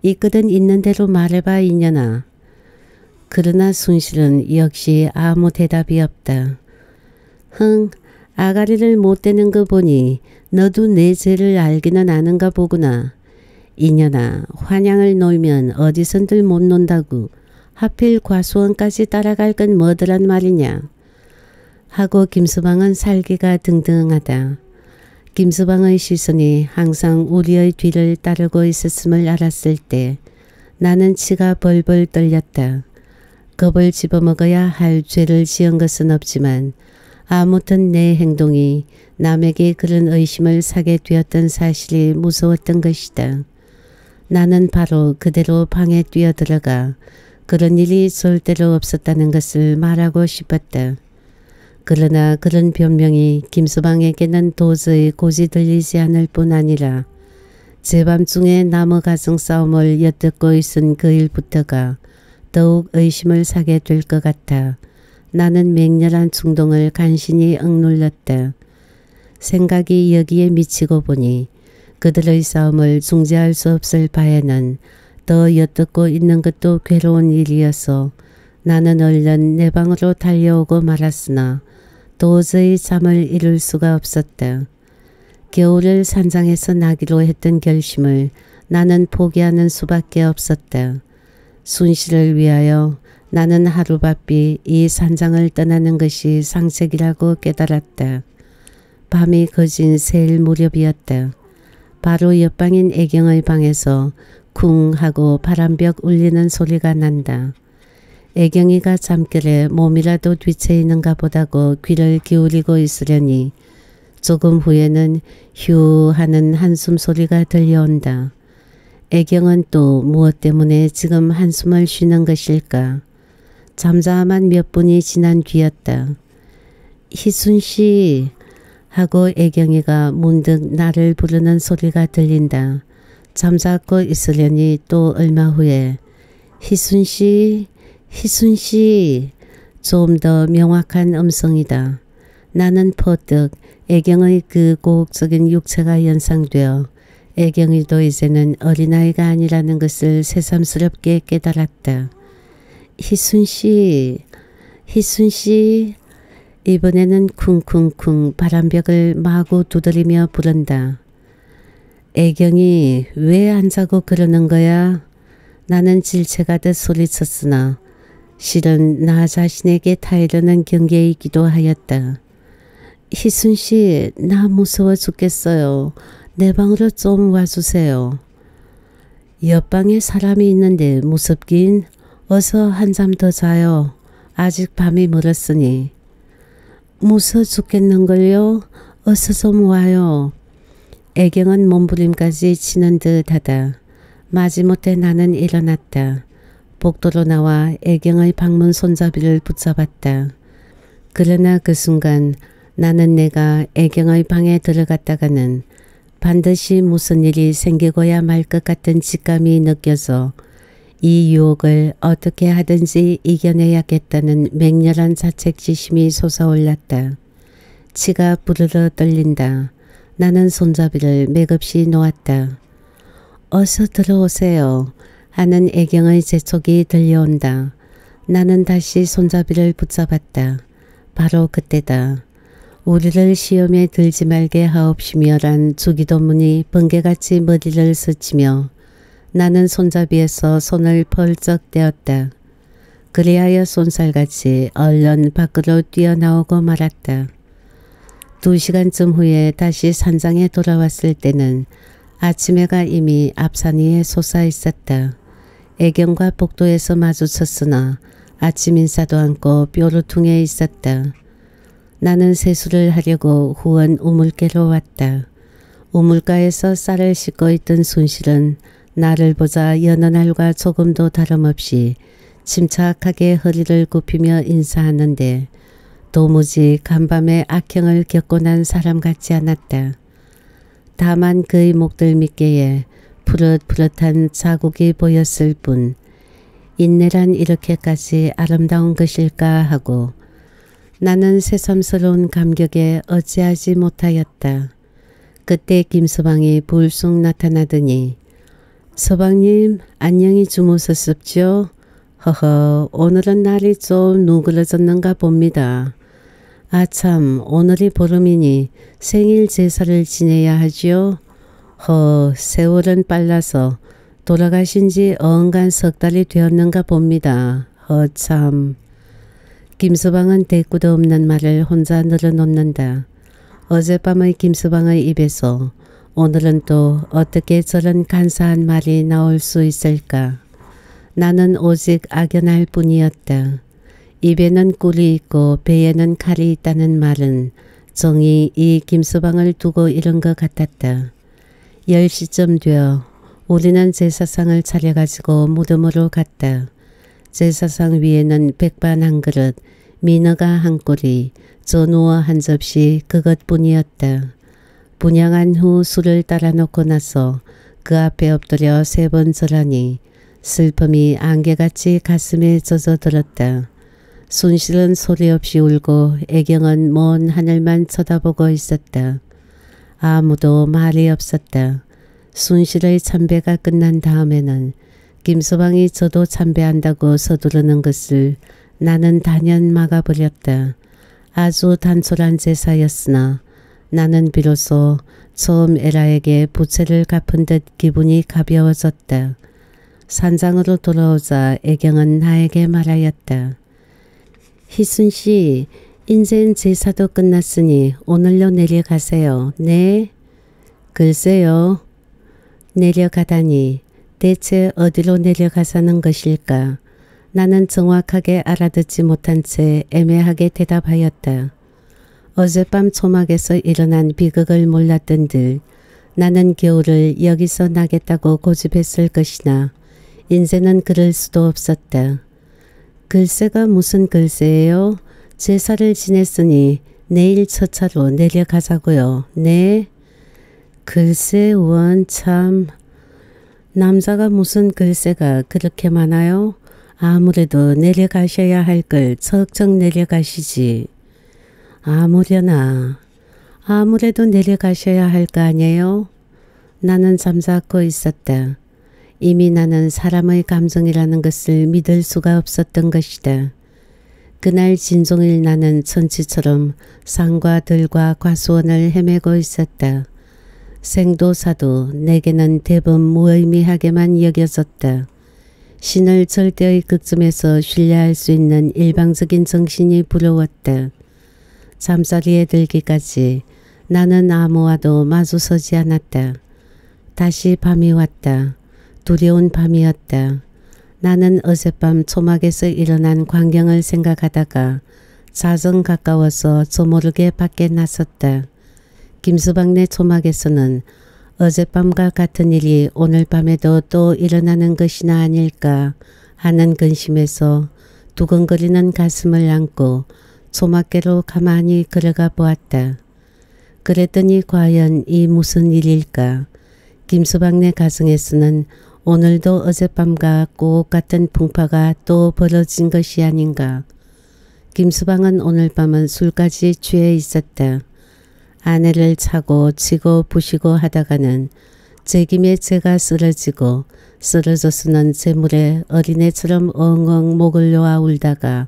Speaker 1: 있거든 있는 대로 말해봐 이년아. 그러나 순실은 역시 아무 대답이 없다. 흥 아가리를 못 대는 거 보니 너도 내 죄를 알기는 아는가 보구나. 이년아 환양을 놀면 어디선들 못 논다고 하필 과수원까지 따라갈 건 뭐더란 말이냐. 하고 김수방은 살기가 등등하다. 김수방의 시선이 항상 우리의 뒤를 따르고 있었음을 알았을 때 나는 치가 벌벌 떨렸다. 겁을 집어먹어야 할 죄를 지은 것은 없지만 아무튼 내 행동이 남에게 그런 의심을 사게 되었던 사실이 무서웠던 것이다. 나는 바로 그대로 방에 뛰어들어가 그런 일이 절대로 없었다는 것을 말하고 싶었다. 그러나 그런 변명이 김수방에게는 도저히 고지 들리지 않을 뿐 아니라 제밤중에 나무 가정 싸움을 엿듣고 있은 그 일부터가 더욱 의심을 사게 될 것 같아 나는 맹렬한 충동을 간신히 억눌렀다. 생각이 여기에 미치고 보니 그들의 싸움을 중지할 수 없을 바에는 더 엿듣고 있는 것도 괴로운 일이어서 나는 얼른 내 방으로 달려오고 말았으나 도저히 잠을 이룰 수가 없었다. 겨울을 산장에서 나기로 했던 결심을 나는 포기하는 수밖에 없었다. 순실을 위하여 나는 하루바삐 이 산장을 떠나는 것이 상책이라고 깨달았다. 밤이 거진 새일 무렵이었다. 바로 옆방인 애경의 방에서 쿵 하고 바람벽 울리는 소리가 난다. 애경이가 잠결에 몸이라도 뒤채이는가 보다고 귀를 기울이고 있으려니 조금 후에는 휴 하는 한숨 소리가 들려온다. 애경은 또 무엇 때문에 지금 한숨을 쉬는 것일까? 잠잠한 몇 분이 지난 뒤였다. 희순 씨 하고 애경이가 문득 나를 부르는 소리가 들린다. 잠자고 있으려니 또 얼마 후에 희순 씨, 희순 씨 좀 더 명확한 음성이다. 나는 퍼뜩 애경의 그 고혹적인 육체가 연상되어 애경이도 이제는 어린아이가 아니라는 것을 새삼스럽게 깨달았다. 희순 씨, 희순 씨 이번에는 쿵쿵쿵 바람벽을 마구 두드리며 부른다. 애경이 왜 안 자고 그러는 거야? 나는 질책하듯 소리쳤으나 실은 나 자신에게 타이르는 경계이기도 하였다. 희순 씨, 나 무서워 죽겠어요. 내 방으로 좀 와주세요. 옆방에 사람이 있는데 무섭긴 어서 한잠 더 자요. 아직 밤이 멀었으니. 무서 죽겠는걸요. 어서 좀 와요. 애경은 몸부림까지 치는 듯하다. 마지못해 나는 일어났다. 복도로 나와 애경의 방문 손잡이를 붙잡았다. 그러나 그 순간 나는 내가 애경의 방에 들어갔다가는 반드시 무슨 일이 생기고야 말 것 같은 직감이 느껴서 이 유혹을 어떻게 하든지 이겨내야겠다는 맹렬한 자책지심이 솟아올랐다. 치가 부르르 떨린다. 나는 손잡이를 맥없이 놓았다. 어서 들어오세요. 하는 애경의 재촉이 들려온다. 나는 다시 손잡이를 붙잡았다. 바로 그때다. 우리를 시험에 들지 말게 하옵시며란 주기도문이 번개같이 머리를 스치며 나는 손잡이에서 손을 펄쩍 떼었다. 그리하여 손살같이 얼른 밖으로 뛰어나오고 말았다. 두 시간쯤 후에 다시 산장에 돌아왔을 때는 아침 해가 이미 앞산 위에 솟아 있었다. 애경과 복도에서 마주쳤으나 아침 인사도 않고 뾰루퉁에 있었다. 나는 세수를 하려고 후원 우물개로 왔다. 우물가에서 쌀을 씻고 있던 순실은 나를 보자 여느 날과 조금도 다름없이 침착하게 허리를 굽히며 인사하는데 도무지 간밤에 악행을 겪고 난 사람 같지 않았다. 다만 그의 목들 밑에에 푸릇푸릇한 자국이 보였을 뿐 인내란 이렇게까지 아름다운 것일까 하고 나는 새삼스러운 감격에 어찌하지 못하였다. 그때 김서방이 불쑥 나타나더니 서방님 안녕히 주무셨습죠? 허허 오늘은 날이 좀 누그러졌는가 봅니다. 아참 오늘이 보름이니 생일 제사를 지내야 하지요. 허 세월은 빨라서 돌아가신 지 어언간 석 달이 되었는가 봅니다. 허참. 김수방은 대꾸도 없는 말을 혼자 늘어놓는다. 어젯밤의 김수방의 입에서 오늘은 또 어떻게 저런 간사한 말이 나올 수 있을까. 나는 오직 악연할 뿐이었다. 입에는 꿀이 있고 배에는 칼이 있다는 말은 정이 이 김수방을 두고 이런 것 같았다. 10시쯤 되어 우리는 제사상을 차려가지고 무덤으로 갔다. 제사상 위에는 백반 한 그릇, 민어가 한 꼬리, 전우어 한 접시 그것뿐이었다. 분양한 후 술을 따라 놓고 나서 그 앞에 엎드려 세 번 절하니 슬픔이 안개같이 가슴에 젖어들었다. 순실은 소리 없이 울고 애경은 먼 하늘만 쳐다보고 있었다. 아무도 말이 없었다. 순실의 참배가 끝난 다음에는 김서방이 저도 참배한다고 서두르는 것을 나는 단연 막아버렸다. 아주 단촐한 제사였으나 나는 비로소 처음 에라에게 부채를 갚은 듯 기분이 가벼워졌다. 산장으로 돌아오자 애경은 나에게 말하였다. 희순 씨, 인젠 제사도 끝났으니 오늘로 내려가세요. 네? 글쎄요. 내려가다니 대체 어디로 내려가자는 것일까? 나는 정확하게 알아듣지 못한 채 애매하게 대답하였다. 어젯밤 초막에서 일어난 비극을 몰랐던들 나는 겨울을 여기서 나겠다고 고집했을 것이나 인제는 그럴 수도 없었다. 글쎄가 무슨 글쎄예요? 제사를 지냈으니 내일 첫차로 내려가자고요. 네. 글쎄 원 참. 남자가 무슨 글쎄가 그렇게 많아요? 아무래도 내려가셔야 할걸 척척 내려가시지. 아무려나. 아무래도 내려가셔야 할 거 아니에요? 나는 잠자코 있었다. 이미 나는 사람의 감정이라는 것을 믿을 수가 없었던 것이다. 그날 진종일 나는 천치처럼 산과 들과 과수원을 헤매고 있었다. 생도사도 내게는 대범 무의미하게만 여겨졌다. 신을 절대의 극점에서 신뢰할 수 있는 일방적인 정신이 부러웠다. 잠자리에 들기까지 나는 아무와도 마주서지 않았다. 다시 밤이 왔다. 두려운 밤이었다. 나는 어젯밤 초막에서 일어난 광경을 생각하다가 자정 가까워서 저 모르게 밖에 나섰다. 김수방네 초막에서는 어젯밤과 같은 일이 오늘 밤에도 또 일어나는 것이나 아닐까 하는 근심에서 두근거리는 가슴을 안고 초막계로 가만히 걸어가 보았다. 그랬더니 과연 이 무슨 일일까? 김수방네 가정에서는 오늘도 어젯밤과 꼭 같은 풍파가 또 벌어진 것이 아닌가. 김수방은 오늘 밤은 술까지 취해 있었다. 아내를 차고 치고 부시고 하다가는 제 김에 제가 쓰러지고 쓰러져서는 재물에 어린애처럼 엉엉 목을 놓아 울다가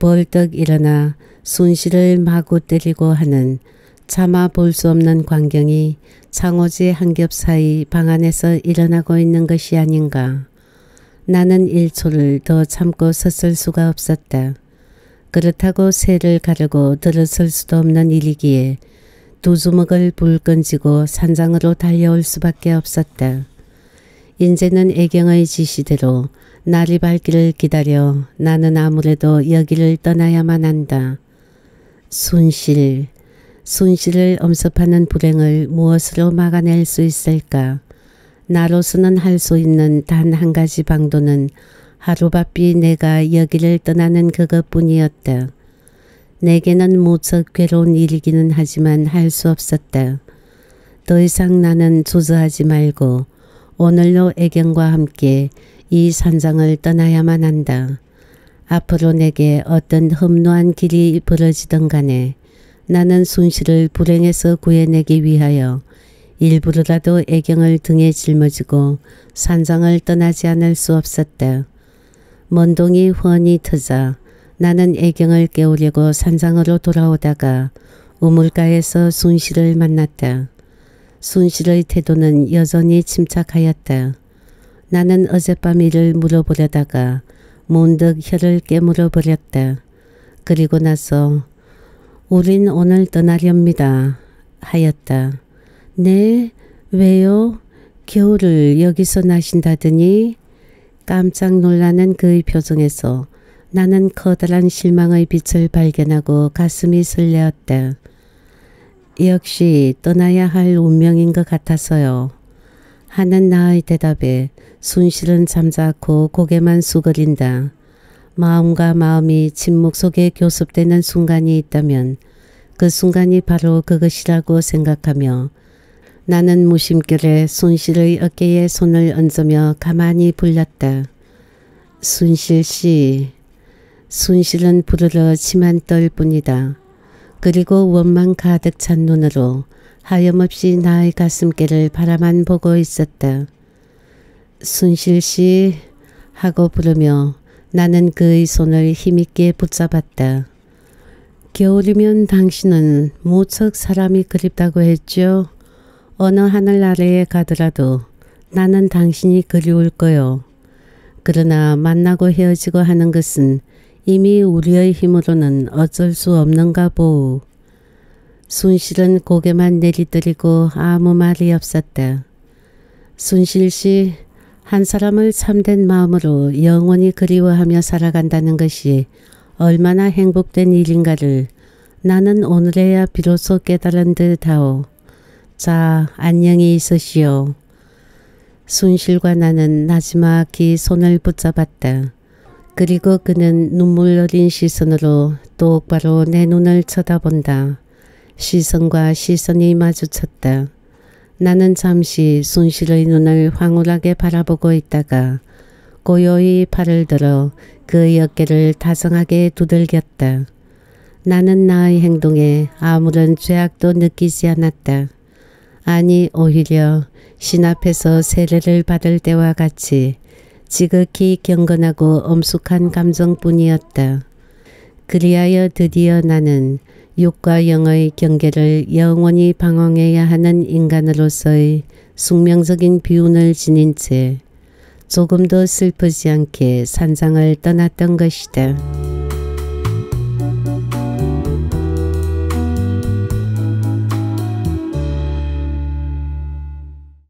Speaker 1: 벌떡 일어나 순실을 마구 때리고 하는 참아 볼수 없는 광경이 창호지 한 겹 사이 방 안에서 일어나고 있는 것이 아닌가. 나는 1초를 더 참고 섰을 수가 없었다. 그렇다고 새를 가르고 들어설 수도 없는 일이기에 두 주먹을 불끈 쥐고 산장으로 달려올 수밖에 없었다. 인제는 애경의 지시대로 날이 밝기를 기다려 나는 아무래도 여기를 떠나야만 한다. 순실, 순실을 엄습하는 불행을 무엇으로 막아낼 수 있을까? 나로서는 할 수 있는 단 한 가지 방도는 하루바삐 내가 여기를 떠나는 그것뿐이었다. 내게는 무척 괴로운 일이기는 하지만 할 수 없었다. 더 이상 나는 주저하지 말고 오늘로 애경과 함께 이 산장을 떠나야만 한다. 앞으로 내게 어떤 험로한 길이 벌어지던 간에 나는 순실을 불행에서 구해내기 위하여 일부러라도 애경을 등에 짊어지고 산장을 떠나지 않을 수 없었다. 먼동이 훤히 터자 나는 애경을 깨우려고 산장으로 돌아오다가 우물가에서 순실을 만났다. 순실의 태도는 여전히 침착하였다. 나는 어젯밤 일을 물어보려다가 문득 혀를 깨물어 버렸다. 그리고 나서 우린 오늘 떠나렵니다. 하였다. 네? 왜요? 겨울을 여기서 나신다더니 깜짝 놀라는 그의 표정에서 나는 커다란 실망의 빛을 발견하고 가슴이 설레었다. 역시 떠나야 할 운명인 것 같아서요. 하는 나의 대답에 순실은 잠자코 고개만 수그린다. 마음과 마음이 침묵 속에 교습되는 순간이 있다면 그 순간이 바로 그것이라고 생각하며 나는 무심결에 순실의 어깨에 손을 얹으며 가만히 불렸다. 순실 씨. 순실은 부르러 치만 떨 뿐이다. 그리고 원망 가득 찬 눈으로 하염없이 나의 가슴께를 바라만 보고 있었다. 순실 씨 하고 부르며 나는 그의 손을 힘있게 붙잡았다. 겨울이면 당신은 무척 사람이 그립다고 했죠. 어느 하늘 아래에 가더라도 나는 당신이 그리울 거요. 그러나 만나고 헤어지고 하는 것은 이미 우리의 힘으로는 어쩔 수 없는가 보우. 순실은 고개만 내리뜨리고 아무 말이 없었다. 순실 씨, 한 사람을 참된 마음으로 영원히 그리워하며 살아간다는 것이 얼마나 행복된 일인가를 나는 오늘에야 비로소 깨달은 듯하오. 자, 안녕히 있으시오. 순실과 나는 나지막히 손을 붙잡았다. 그리고 그는 눈물 어린 시선으로 똑바로 내 눈을 쳐다본다. 시선과 시선이 마주쳤다. 나는 잠시 순실의 눈을 황홀하게 바라보고 있다가 고요히 팔을 들어 그의 어깨를 다정하게 두들겼다. 나는 나의 행동에 아무런 죄악도 느끼지 않았다. 아니 오히려 신 앞에서 세례를 받을 때와 같이 지극히 경건하고 엄숙한 감정뿐이었다. 그리하여 드디어 나는 육과 영의 경계를 영원히 방황해야 하는 인간으로서의 숙명적인 비운을 지닌 채 조금도 슬프지 않게 산장을 떠났던 것이다.